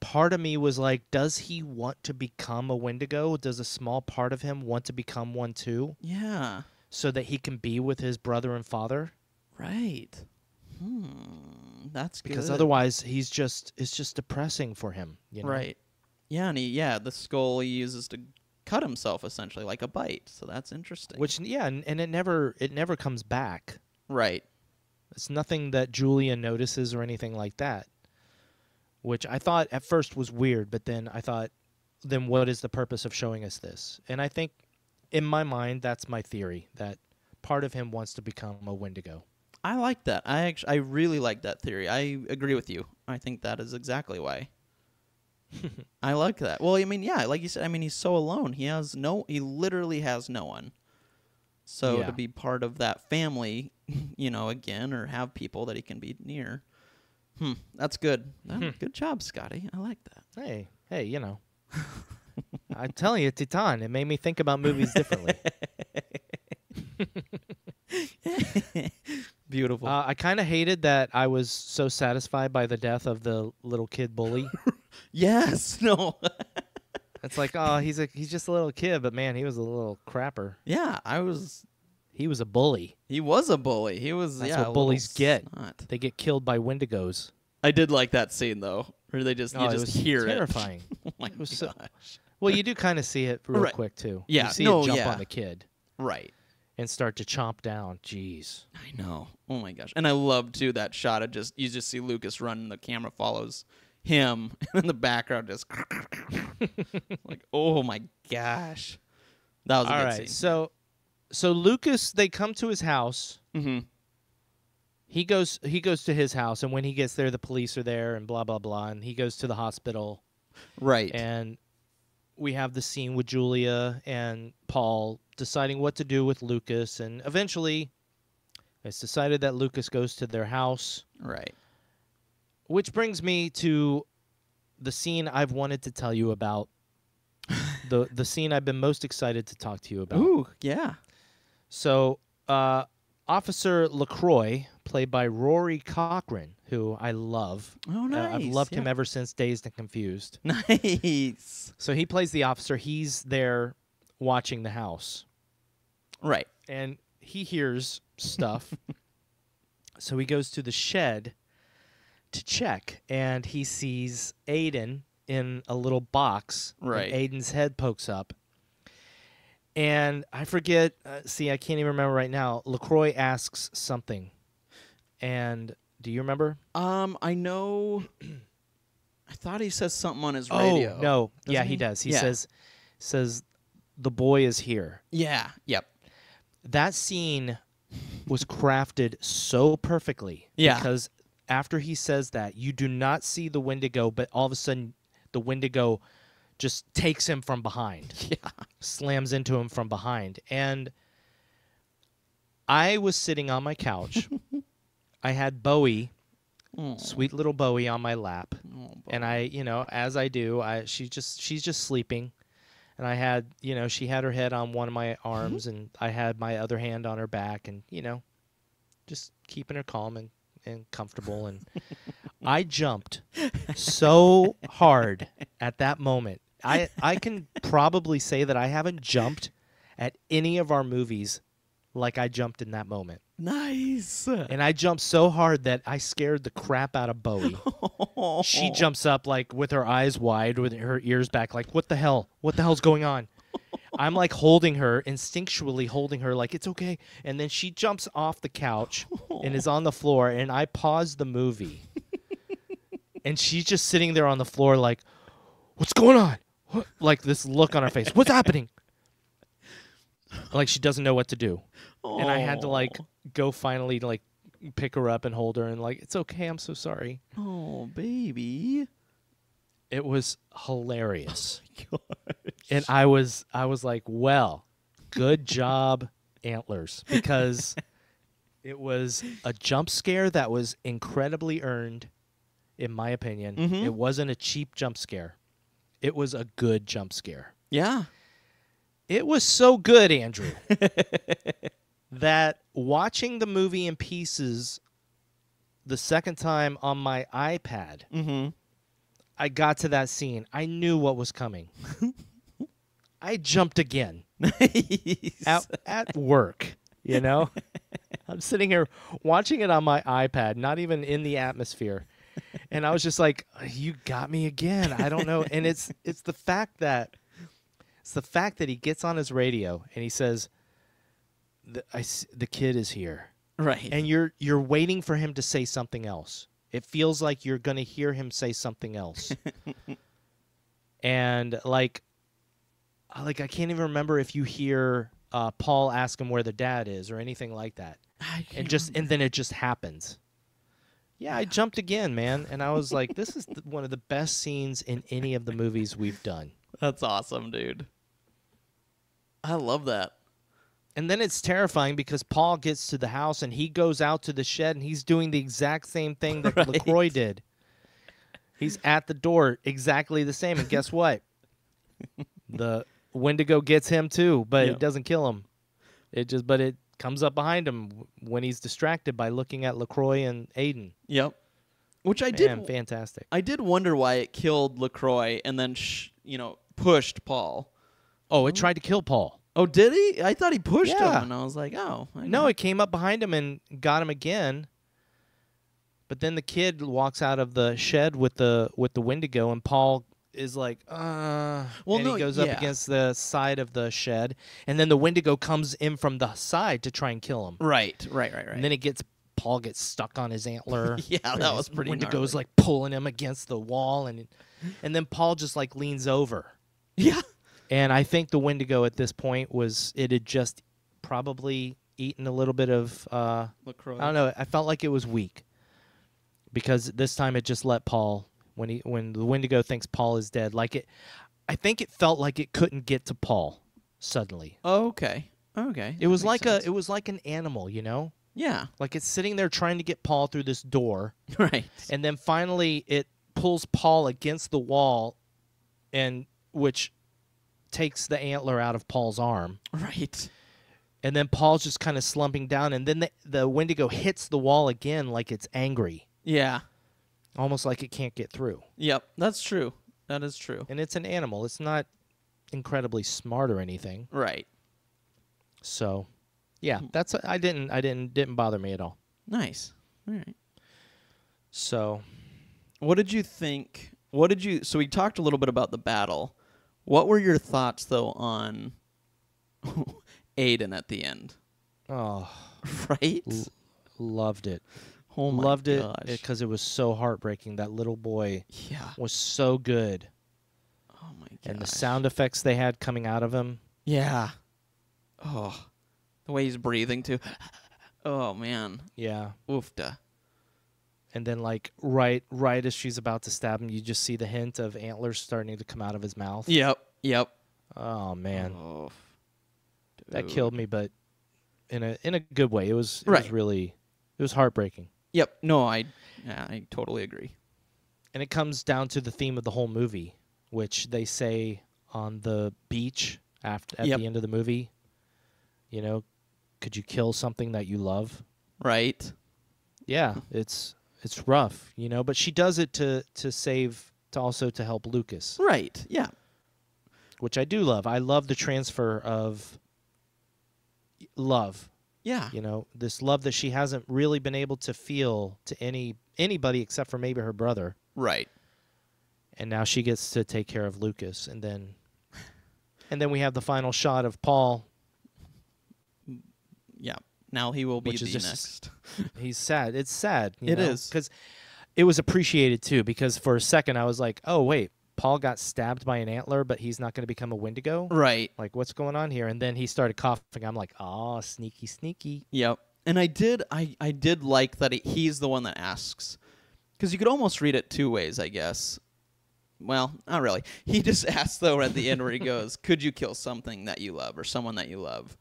part of me was like, does he want to become a Wendigo? Does a small part of him want to become one too? yeah, so that he can be with his brother and father right. Hmm, that's because good. otherwise he's just it's just depressing for him you know? right. Yeah, and he yeah the skull he uses to cut himself essentially like a bite. So that's interesting. which yeah and, and it never it never comes back right. it's nothing that julia notices or anything like that which i thought at first was weird but then i thought then what is the purpose of showing us this and i think in my mind that's my theory that part of him wants to become a wendigo I like that. I actually I really like that theory. I agree with you. I think that is exactly why. <laughs> I like that. Well, I mean, yeah, like you said, I mean, he's so alone. He has no he literally has no one. So Yeah. to be part of that family, <laughs> you know, again or have people that he can be near. Hmm, that's good. That- Hmm. Good job, Scotty. I like that. hey hey you know <laughs> i'm telling you titan it made me think about movies differently Beautiful. Uh, I kind of hated that I was so satisfied by the death of the little kid bully. <laughs> yes. <laughs> No. it's like, oh, he's a he's just a little kid, but man, he was a little crapper. yeah, I was He was a bully. he was a bully. He was That's yeah, what bullies get. snot. They get killed by wendigos. I did like that scene though, where they just Oh, you it just was hear terrifying. it. <laughs> Oh my was so- well, you do kind of see it real Right. quick too. Yeah, you see no, it jump yeah. on the kid Right. And start to chomp down. Jeez. I know. Oh my gosh. And I love too that shot of just you just see Lucas run and the camera follows him <laughs> and in the background just <laughs> like oh my gosh. That was a All good right, scene. so so Lucas, they come to his house. hmm He goes he goes to his house, and when he gets there, the police are there, and blah blah blah, and he goes to the hospital. Right. and we have the scene with Julia and Paul deciding what to do with Lucas, and eventually it's decided that Lucas goes to their house, right. which brings me to the scene I've wanted to tell you about. <laughs> the the scene I've been most excited to talk to you about. Ooh, yeah. So, uh, Officer Lacroix, played by Rory Cochrane, who I love. Oh Uh, nice. I've loved him ever since Dazed and Confused. <laughs> Nice. So he plays the officer. He's there watching the house, Right. and he hears stuff. <laughs> so he goes to the shed to check, and he sees Aiden in a little box. Right. Aiden's head pokes up. And I forget. Uh, see, I can't even remember right now. Lacroix asks something, and Do you remember? Um, I know. I thought he says something on his radio. Oh no, Doesn't yeah, he? he? does. He Yeah. says says the boy is here. Yeah. Yep. That scene was crafted so perfectly. Yeah. Because after he says that, you do not see the Wendigo, but all of a sudden the Wendigo just takes him from behind. <laughs> Yeah. slams into him from behind. And I was sitting on my couch. <laughs> I had Bowie, Oh, sweet little Bowie, on my lap, oh, and I, you know, as I do, I she just she's just sleeping, and I had, you know, she had her head on one of my mm-hmm. arms, and I had my other hand on her back, and you know, just keeping her calm and and comfortable, and <laughs> I jumped so hard at that moment. I I can probably say that I haven't jumped at any of our movies like I jumped in that moment. Nice. And I jumped so hard that I scared the crap out of Bowie. <laughs> She jumps up like with her eyes wide, with her ears back, like, what the hell? What the hell's going on? <laughs> I'm like holding her, instinctually holding her, like, it's okay. And then she jumps off the couch and is on the floor, and I pause the movie. <laughs> and she's just sitting there on the floor, like, what's going on? What? Like this look on her face. What's happening? Like she doesn't know what to do and I had to like go finally to like pick her up and hold her and like it's okay, I'm so sorry. Oh, baby. It was hilarious. <laughs> and I was I was like, "Well, good job antlers because <laughs> it was a jump scare that was incredibly earned in my opinion. Mhm. It wasn't a cheap jump scare. It was a good jump scare. Yeah. It was so good, Andrew, <laughs> that watching the movie in pieces the second time on my iPad, Mm-hmm. I got to that scene. I knew what was coming. <laughs> I jumped again Nice. at, at work, you know? <laughs> I'm sitting here watching it on my iPad, not even in the atmosphere. And I was just like, you got me again. I don't know. And it's it's the fact that it's the fact that he gets on his radio and he says the, I the kid is here. Right. And you're you're waiting for him to say something else. It feels like you're going to hear him say something else. <laughs> and like uh, like I can't even remember if you hear uh, Paul ask him where the dad is or anything like that. And just and then it just happens. Yeah, I jumped again, man, and I was like, <laughs> "This is th- one of the best scenes in any of the movies we've done." That's awesome, dude. I love that. And then it's terrifying because Paul gets to the house and he goes out to the shed and he's doing the exact same thing <laughs> that Right. LaCroix did. He's at the door exactly the same. And guess what? <laughs> the Wendigo gets him too, but Yep. it doesn't kill him. It just, but it comes up behind him when he's distracted by looking at LaCroix and Aiden. Yep. Which I Man, did. fantastic. I did wonder why it killed Lacroix and then, sh- you know, pushed Paul. Oh, it hmm? tried to kill Paul. Oh, did he? I thought he pushed Yeah. him, and I was like, oh. I No, know. it came up behind him and got him again. But then the kid walks out of the shed with the with the Wendigo, and Paul is like, uh. Well, and no, he goes up yeah. against the side of the shed, and then the Wendigo comes in from the side to try and kill him. Right, right, right, right. And then it gets Paul gets stuck on his antler. <laughs> Yeah, that was pretty Wendigo's gnarly. like pulling him against the wall, and and then Paul just like leans over. yeah. And I think the Wendigo at this point was it had just probably eaten a little bit of uh, Lacroix. I don't know. I felt like it was weak because this time it just let Paul when he when the Wendigo thinks Paul is dead. Like it, I think it felt like it couldn't get to Paul suddenly. Oh, okay. Okay. It was like a it was like an animal, you know, Yeah. like it's sitting there trying to get Paul through this door, <laughs> Right. and then finally it pulls Paul against the wall, and which takes the antler out of Paul's arm. Right. And then Paul's just kind of slumping down, and then the, the Wendigo hits the wall again like it's angry, Yeah. almost like it can't get through. Yep. That's true. That is true. And it's an animal; it's not incredibly smart or anything. Right. So, yeah, hmm. that's I didn't I didn't didn't bother me at all. Nice. All right. So, What did you think? What did you? So we talked a little bit about the battle. What were your thoughts though on <laughs> Aiden at the end? oh, <laughs> Right. l- loved it. Oh my Loved it because it was so heartbreaking. That little boy yeah. was so good, Oh my god. and the sound effects they had coming out of him. Yeah. Oh, the way he's breathing too. Oh man. Yeah. Oofda. And then like right right as she's about to stab him, you just see the hint of antlers starting to come out of his mouth. Yep. Yep. Oh man. Oh, that killed me, but in a in a good way. It was it was Right. really it was heartbreaking. Yep. No, I. Yeah, I totally agree. And it comes down to the theme of the whole movie, which they say on the beach after at Yep. the end of the movie. You know, could you kill something that you love? Right. Yeah, it's it's rough, you know, but she does it to to save to also to help Lucas, Right. Yeah. which I do love. I love the transfer of love Yeah. you know this love that she hasn't really been able to feel to any anybody except for maybe her brother Right. and now she gets to take care of lucas and then and then we have the final shot of paul Yeah. Now he will be Which the is just- next. <laughs> he's sad it's sad you It know? is. because it was appreciated too because for a second i was like oh wait paul got stabbed by an antler but he's not going to become a wendigo Right. like what's going on here and then he started coughing i'm like oh sneaky sneaky Yep. And I did. I I did like that he, he's the one that asks, because you could almost read it two ways, I guess. Well, not really. He <laughs> just asks though at the end where he goes, "Could you kill something that you love or someone that you love?"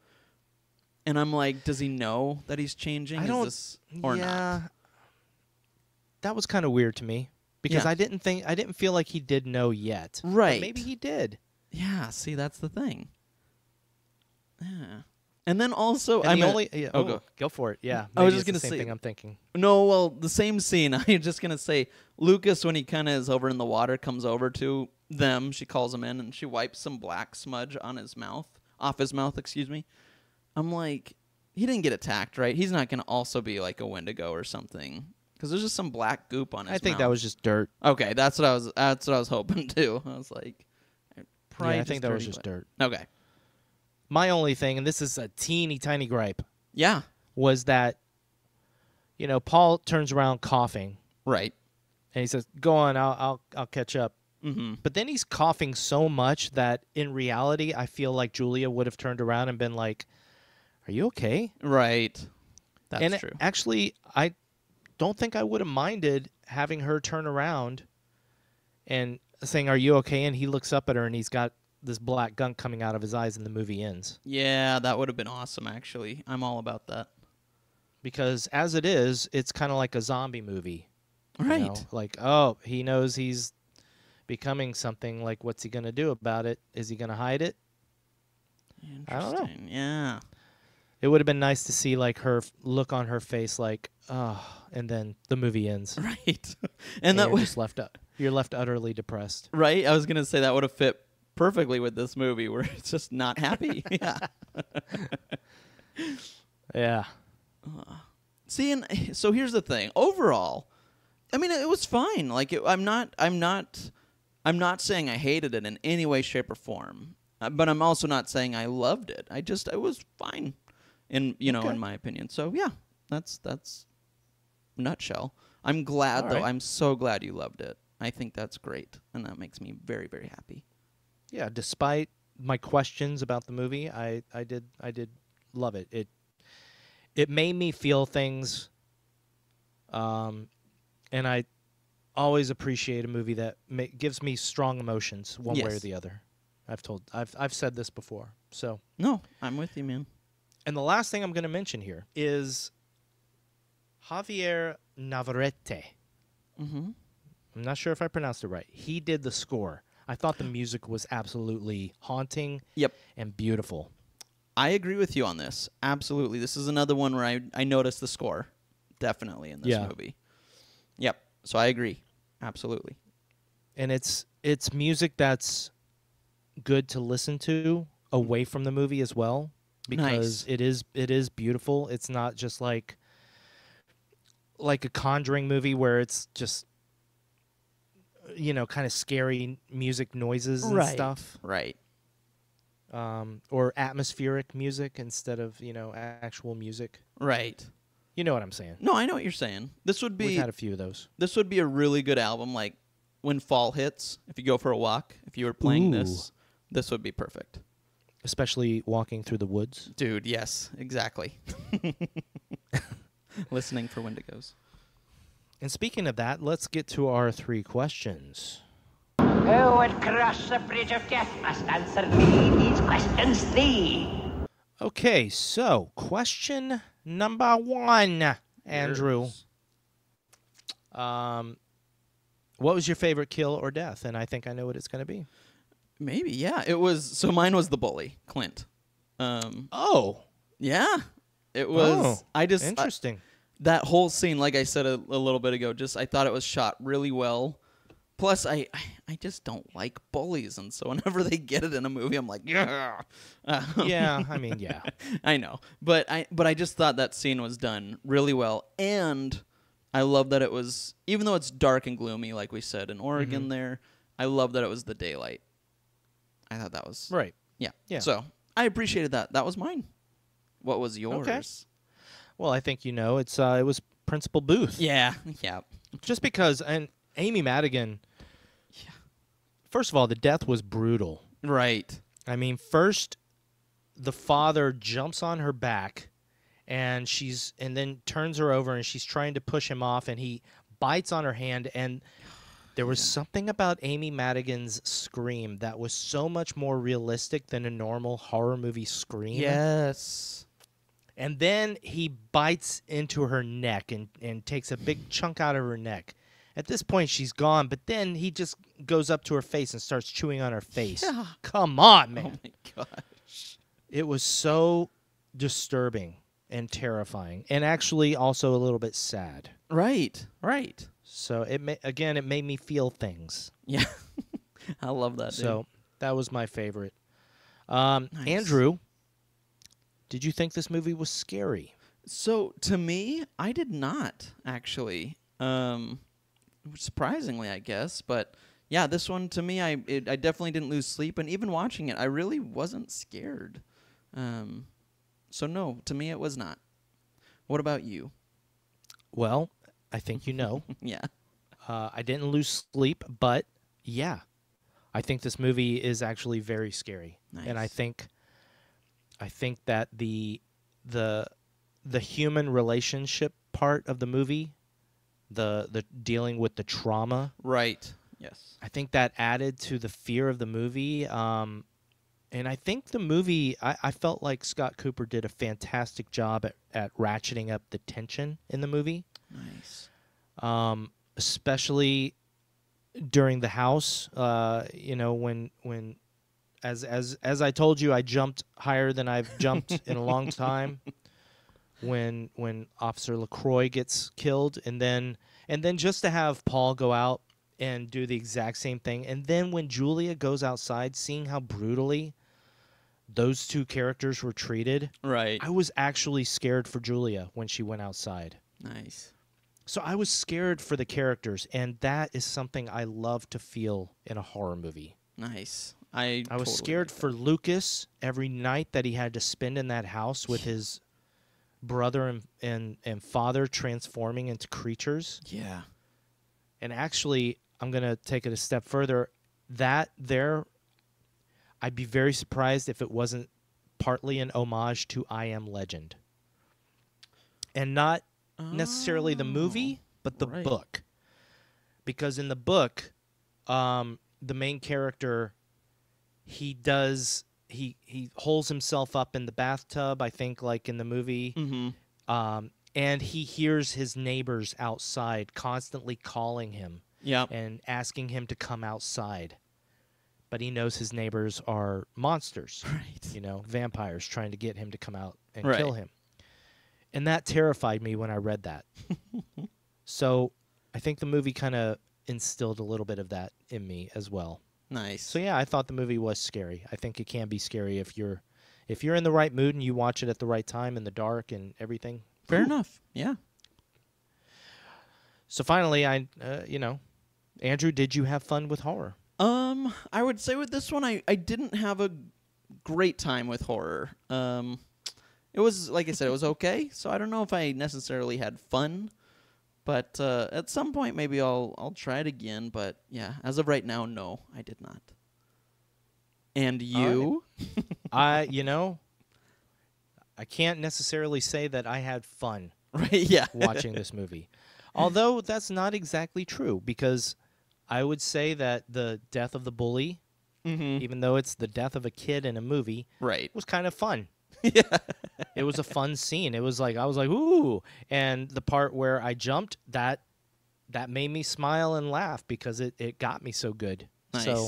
And I'm like, does he know that he's changing? I Is don't- this or yeah, not? That was kind of weird to me because Yeah. I didn't think I didn't feel like he did know yet. But Right. maybe he did. Yeah. See, that's the thing. Yeah. And then also, And I'm the only yeah, oh, oh, go. go. for it. Yeah. I was just gonna same say- thing I'm thinking. No, well, the same scene. <laughs> I'm just gonna say Lucas when he kind of is over in the water comes over to them. She calls him in and she wipes some black smudge on his mouth, off his mouth. Excuse me. I'm like, he didn't get attacked, right? He's not gonna also be like a Wendigo or something because there's just some black goop on his. I think that was just dirt. okay. That's what I was. That's what I was <laughs> hoping too. I was like, probably yeah, I think that was just dirt. Okay. My only thing, and this is a teeny tiny gripe, Yeah. was that you know Paul turns around coughing Right. and he says, "Go on, I'll I'll I'll catch up." Mm-hmm. But then he's coughing so much that in reality, I feel like Julia would have turned around and been like, "Are you okay?" Right. That's and true. actually, I don't think I would have minded having her turn around and saying, "Are you okay?" And he looks up at her, and he's got this black gunk coming out of his eyes, and the movie ends. yeah, that would have been awesome. Actually, I'm all about that. Because as it is, it's kind of like a zombie movie. you Right. know? Like, oh, he knows he's becoming something. Like, what's he gonna do about it? Is he gonna hide it? I don't know. Interesting. Yeah. It would have been nice to see like her f- look on her face, like, oh, and then the movie ends, <laughs> Right. and, and that was just left up. You're left utterly depressed. right. I was gonna say that would have fit perfectly with this movie, where it's just not happy. <laughs> yeah. Yeah. See, and <sighs> so here's the thing. Overall, I mean, it was fine. Like, it, I'm not, I'm not, I'm not saying I hated it in any way, shape, or form. Uh, but I'm also not saying I loved it. I just, I was fine, in you know, Okay. in my opinion. So yeah, that's that's nutshell. I'm glad All though. right. I'm so glad you loved it. I think that's great, and that makes me very, very happy. yeah despite my questions about the movie i i did i did love it it it made me feel things um and i always appreciate a movie that ma- gives me strong emotions one way or the other i've told i've i've said this before so No, I'm with you, man. And the last thing i'm going to mention here is javier navarrete Mm-hmm. I'm not sure if I pronounced it right. He did the score. I thought the music was absolutely haunting Yep. and beautiful. I agree with you on this. Absolutely. This is another one where I, I noticed the score. Definitely in this Yeah. movie. Yep. So I agree. Absolutely. And it's it's music that's good to listen to away from the movie as well because Nice. it is it is beautiful. It's not just like like a conjuring movie where it's just you know kind of scary music noises and Right. stuff Right. um, or atmospheric music instead of you know a- actual music Right. You know what I'm saying? No, I know what you're saying. This would be We've had a few of those. this would be a really good album. Like when fall hits, if you go for a walk, if you were playing this, this would be perfect. Especially walking through the woods. Dude, yes, exactly. <laughs> Listening for Wendigos. And speaking of that, let's get to our three questions. Who would cross the bridge of death must answer me these questions three. Okay, so question number one, Andrew. Yes. Um, what was your favorite kill or death? And I think I know what it's going to be. Maybe, yeah. It was so mine was the bully, Clint. Um Oh, yeah. It was Oh, I just I- interesting. that whole scene, like I said a, a little bit ago, just I thought it was shot really well. Plus, I, I I just don't like bullies, and so <laughs> whenever they get it in a movie, I'm like, yeah, Um, yeah, I mean, yeah. <laughs> I know, but I but I just thought that scene was done really well, and I love that it was even though it's dark and gloomy, like we said in Oregon. Mm-hmm. There, I love that it was the daylight. I thought that was Right. yeah Yeah. So I appreciated that. That was mine. What was yours? Okay. Well, I think you know it's uh, it was Principal Booth. Yeah, <laughs> yeah. Just because, and Amy Madigan. Yeah. First of all, the death was brutal. Right. I mean, first the father jumps on her back and she's and then turns her over and she's trying to push him off and he bites on her hand and there was something about Amy Madigan's scream that was so much more realistic than a normal horror movie scream. Yes. And then he bites into her neck and, and takes a big chunk out of her neck. At this point, she's gone, but then he just goes up to her face and starts chewing on her face. Yeah. Come on, man. Oh my gosh. It was so disturbing and terrifying, and actually also a little bit sad. Right. Right. So it ma- again, it made me feel things. Yeah. <laughs> I love that. So that was my favorite. Um, Nice. Andrew, did you think this movie was scary? So to me, I did not actually. Um, surprisingly, I guess, but yeah, this one to me, I it, I definitely didn't lose sleep, and even watching it, I really wasn't scared. Um, so no, to me, it was not. What about you? Well, I think you know. <laughs> yeah. Uh, I didn't lose sleep, but yeah, I think this movie is actually very scary, and I think, I think that the the the human relationship part of the movie, the the dealing with the trauma, Right. Yes. I think that added to the fear of the movie. Um, and I think the movie, I, I felt like Scott Cooper did a fantastic job at, at ratcheting up the tension in the movie Nice. um, especially during the house. Uh, you know, when when as as as I told you, I jumped higher than I've jumped in a long <laughs> time. When when Officer Lacroix gets killed, and then and then just to have Paul go out and do the exact same thing, and then when Julia goes outside, seeing how brutally those two characters were treated, Right. I was actually scared for Julia when she went outside. Nice. So I was scared for the characters, and that is something I love to feel in a horror movie. Nice. I. I was totally scared for Lucas every night that he had to spend in that house with his brother and, and, and father transforming into creatures. Yeah. And actually, I'm going to take it a step further. That there, I'd be very surprised if it wasn't partly an homage to I Am Legend. And not necessarily the movie, but the right. book. Because in the book, um, the main character, he does he he holds himself up in the bathtub. I think, like in the movie, Mm-hmm. um, and he hears his neighbors outside constantly calling him Yep. and asking him to come outside. But he knows his neighbors are monsters <laughs> Right. you know, vampires trying to get him to come out and Right. kill him. And that terrified me when I read that. <laughs> so I think the movie kind of instilled a little bit of that in me as well. Nice. So yeah, I thought the movie was scary. I think it can be scary if you're if you're in the right mood and you watch it at the right time in the dark and everything. Fair Whew. enough. Yeah. So finally, I uh, you know, Andrew, did you have fun with horror? Um, I would say with this one, I, I didn't have a great time with horror. Um, It was like I said, it was okay. So I don't know if I necessarily had fun, but uh, at some point maybe I'll I'll try it again. But yeah, as of right now, no, I did not. And you? <laughs> I, you know, I can't necessarily say that I had fun <laughs> Right? Yeah. watching this movie. Although that's not exactly true because I would say that the death of the bully, mm-hmm. even though it's the death of a kid in a movie, Right. was kind of fun. <laughs> yeah. It was a fun scene. It was like I was like, "Ooh!" And the part where I jumped, that that made me smile and laugh because it it got me so good. Nice. So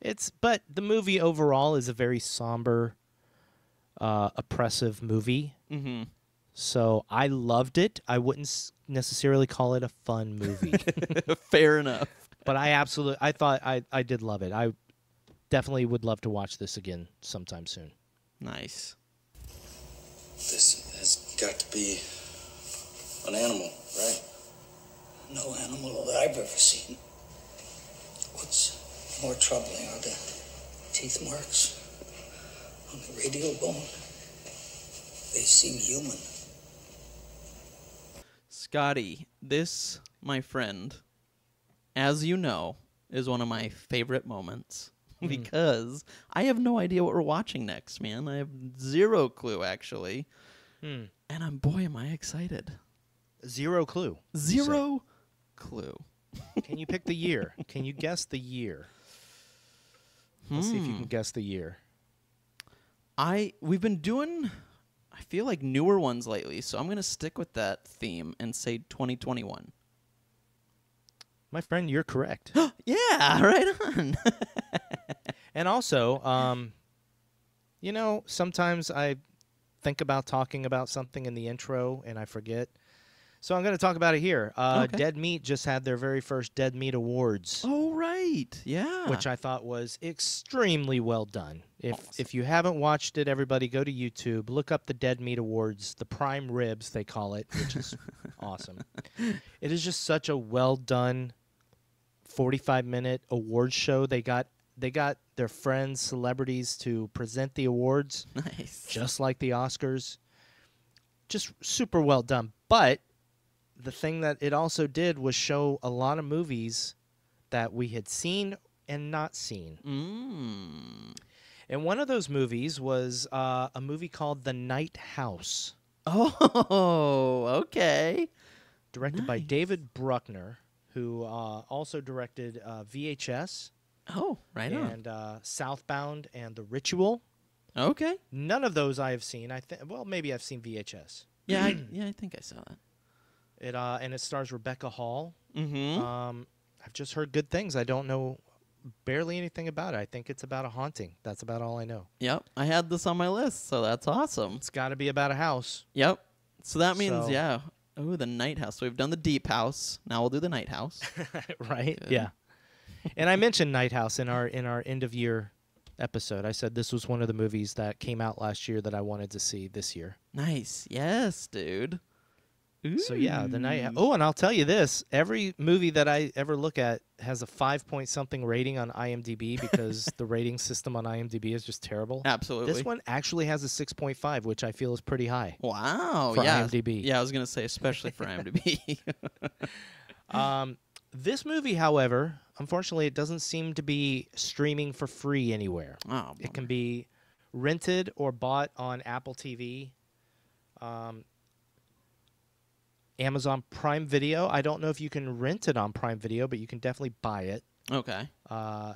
it's but the movie overall is a very somber, uh, oppressive movie. mm-hmm. So I loved it. I wouldn't necessarily call it a fun movie, <laughs> Fair enough. but I absolutely I thought I I did love it. I definitely would love to watch this again sometime soon. Nice. This has got to be an animal, right? No animal that I've ever seen. What's more troubling are the teeth marks on the radial bone. They seem human. Scotty, this, my friend, as you know, is one of my favorite moments <laughs> because I have no idea what we're watching next, man. I have zero clue, actually. Hmm. And I'm, boy, am I excited. Zero clue. Zero clue. <laughs> Can you pick the year? Can you guess the year? Let's see if you Hmm. can guess the year. I we've been doing I feel like newer ones lately, so I'm going to stick with that theme and say 2021. My friend, you're correct. <gasps> yeah, <laughs> right on. And also, um, you know, sometimes I think about talking about something in the intro and I forget. So I'm going to talk about it here. Uh, Okay. Dead Meat just had their very first Dead Meat Awards. oh right. Yeah. which I thought was extremely well done. If Awesome. if you haven't watched it, everybody go to YouTube, look up the Dead Meat Awards, the Prime Ribs they call it, which is <laughs> awesome. It is just such a well done 45 minute award show. They got they got their friends, celebrities to present the awards <laughs> nice. just like the Oscars. Just super well done. But the thing that it also did was show a lot of movies that we had seen and not seen. Mm. And one of those movies was uh, a movie called The Night House, <laughs> Oh, okay. directed by David Bruckner, who uh, also directed uh, VHS Oh, right on. and uh, Southbound and The Ritual. Okay. None of those I have seen. I think well, maybe I've seen VHS. Yeah, I, yeah, I think I saw that. It uh, and it stars Rebecca Hall. Mm-hmm. Um, I've just heard good things. I don't know barely anything about it. I think it's about a haunting. That's about all I know. yep, I had this on my list, so that's awesome. It's got to be about a house. Yep. So that means So- yeah. Oh, the night house. So we've done the deep house. Now we'll do the night house. <laughs> right? Good. Yeah. And I mentioned Night House in our in our end of year episode. I said this was one of the movies that came out last year that I wanted to see this year. nice. Yes, dude. So yeah, the night. Oh, and I'll tell you this: every movie that I ever look at has a five point something rating on IMDb <laughs> because the rating system on IMDb is just terrible. Absolutely. This one actually has a six point five, which I feel is pretty high. Wow. For yeah. IMDb. Yeah, I was gonna say especially for IMDb. <laughs> Um, this movie, however, unfortunately, it doesn't seem to be streaming for free anywhere. oh, It can be rented or bought on Apple TV, um, Amazon Prime Video. I don't know if you can rent it on Prime Video, but you can definitely buy it. okay. Uh,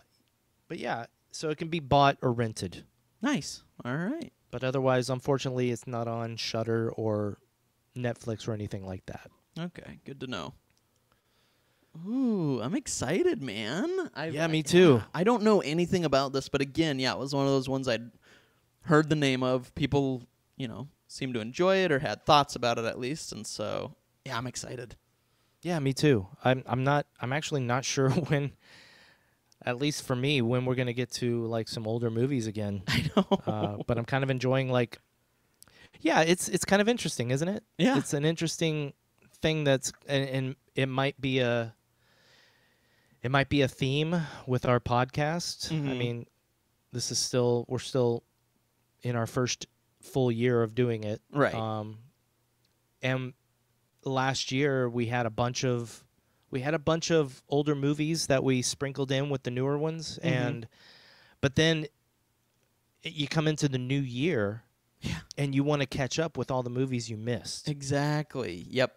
but yeah, so it can be bought or rented. Nice. All right. But otherwise, unfortunately, it's not on Shudder or Netflix or anything like that. Okay. Good to know. Ooh, I'm excited, man. I, Yeah, me too. <sighs> I don't know anything about this, but again, yeah, it was one of those ones I'd heard the name of. People, you know, seemed to enjoy it or had thoughts about it at least, and so yeah, I'm excited. Yeah, me too. I'm I'm not I'm actually not <laughs> sure when at least for me when we're going to get to like some older movies again. <laughs> I know. Uh, but I'm kind of enjoying like Yeah, it's it's kind of interesting, isn't it? Yeah. It's an interesting thing that's and, and it might be a it might be a theme with our podcast. I Mhm. mean, this is still we're still in our first full year of doing it. Right. Um, and last year we had a bunch of we had a bunch of older movies that we sprinkled in with the newer ones, Mm-hmm. and but then you come into the new year, Yeah. and you want to catch up with all the movies you missed, Exactly. Yep.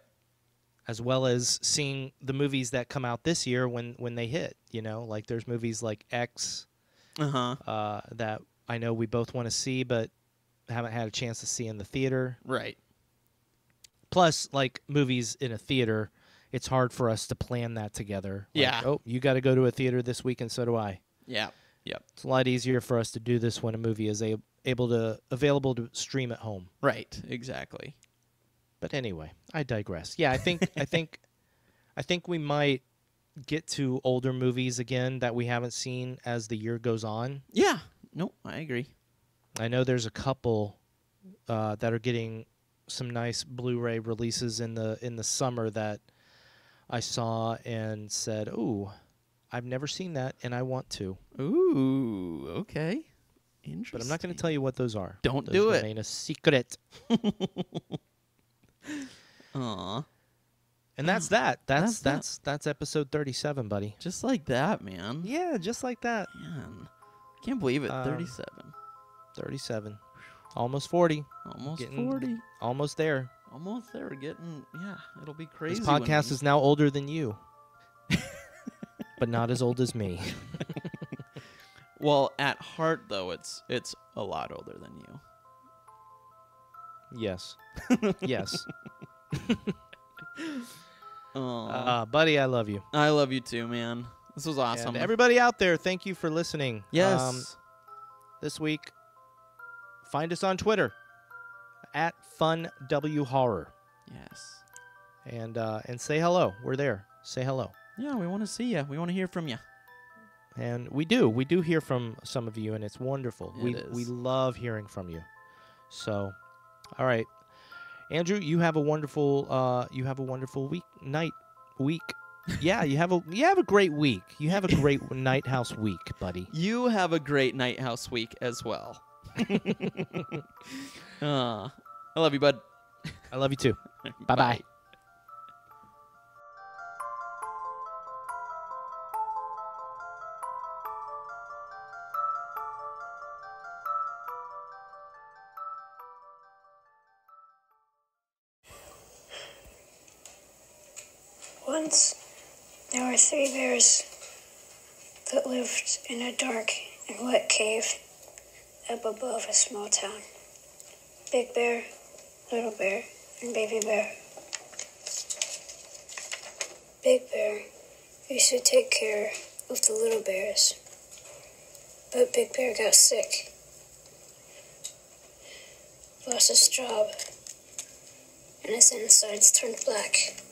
As well as seeing the movies that come out this year when when they hit. You know, like there's movies like X Uh huh. uh, that I know we both want to see, but haven't had a chance to see in the theater. Right. Plus, like movies in a theater, it's hard for us to plan that together. Like, Yeah. oh, you got to go to a theater this week, and so do I. Yeah. Yep. It's a lot easier for us to do this when a movie is a- able to available to stream at home. Right. Exactly. But anyway, I digress. Yeah, I think I think <laughs> I think we might get to older movies again that we haven't seen as the year goes on. Yeah. Nope. I agree. I know there's a couple uh, that are getting some nice Blu-ray releases in the in the summer that I saw and said, "Ooh, I've never seen that, and I want to." Ooh. Okay. Interesting. But I'm not going to tell you what those are. Don't Those do it. Remain a secret. <laughs> Aw. And that's that. That's That's that. that's that's episode 37, buddy. Just like that, man. Yeah, just like that. Man. Can't believe it. Um, 37. 37. Almost 40. Almost getting 40. Almost there. Almost there. Getting, yeah, it'll be crazy. This podcast we- is now older than you. but not as old as me. <laughs> Well, at heart, though, it's it's a lot older than you. Yes. <laughs> yes. <laughs> Aw. Uh, buddy, I love you. I love you too, man. This was awesome. And everybody out there, thank you for listening. yes. Um, this week, find us on Twitter at FunWHorror. yes. And, uh, and say hello. We're there. Say hello. Yeah, we want to see you. We want to hear from you. And we do. We do hear from some of you, and it's wonderful. It we is. we love hearing from you. So, all right, Andrew, you have a wonderful uh, you have a wonderful week night week. Yeah, you have a you have a great week. You have a great <laughs> night house week, buddy. You have a great night house week as well. <laughs> <laughs> uh, I love you, bud. I love you too. Bye bye. There were three bears that lived in a dark and wet cave up above a small town. Big Bear, Little Bear, and Baby Bear. Big Bear used to take care of the little bears, but Big Bear got sick, lost his job, and his insides turned black.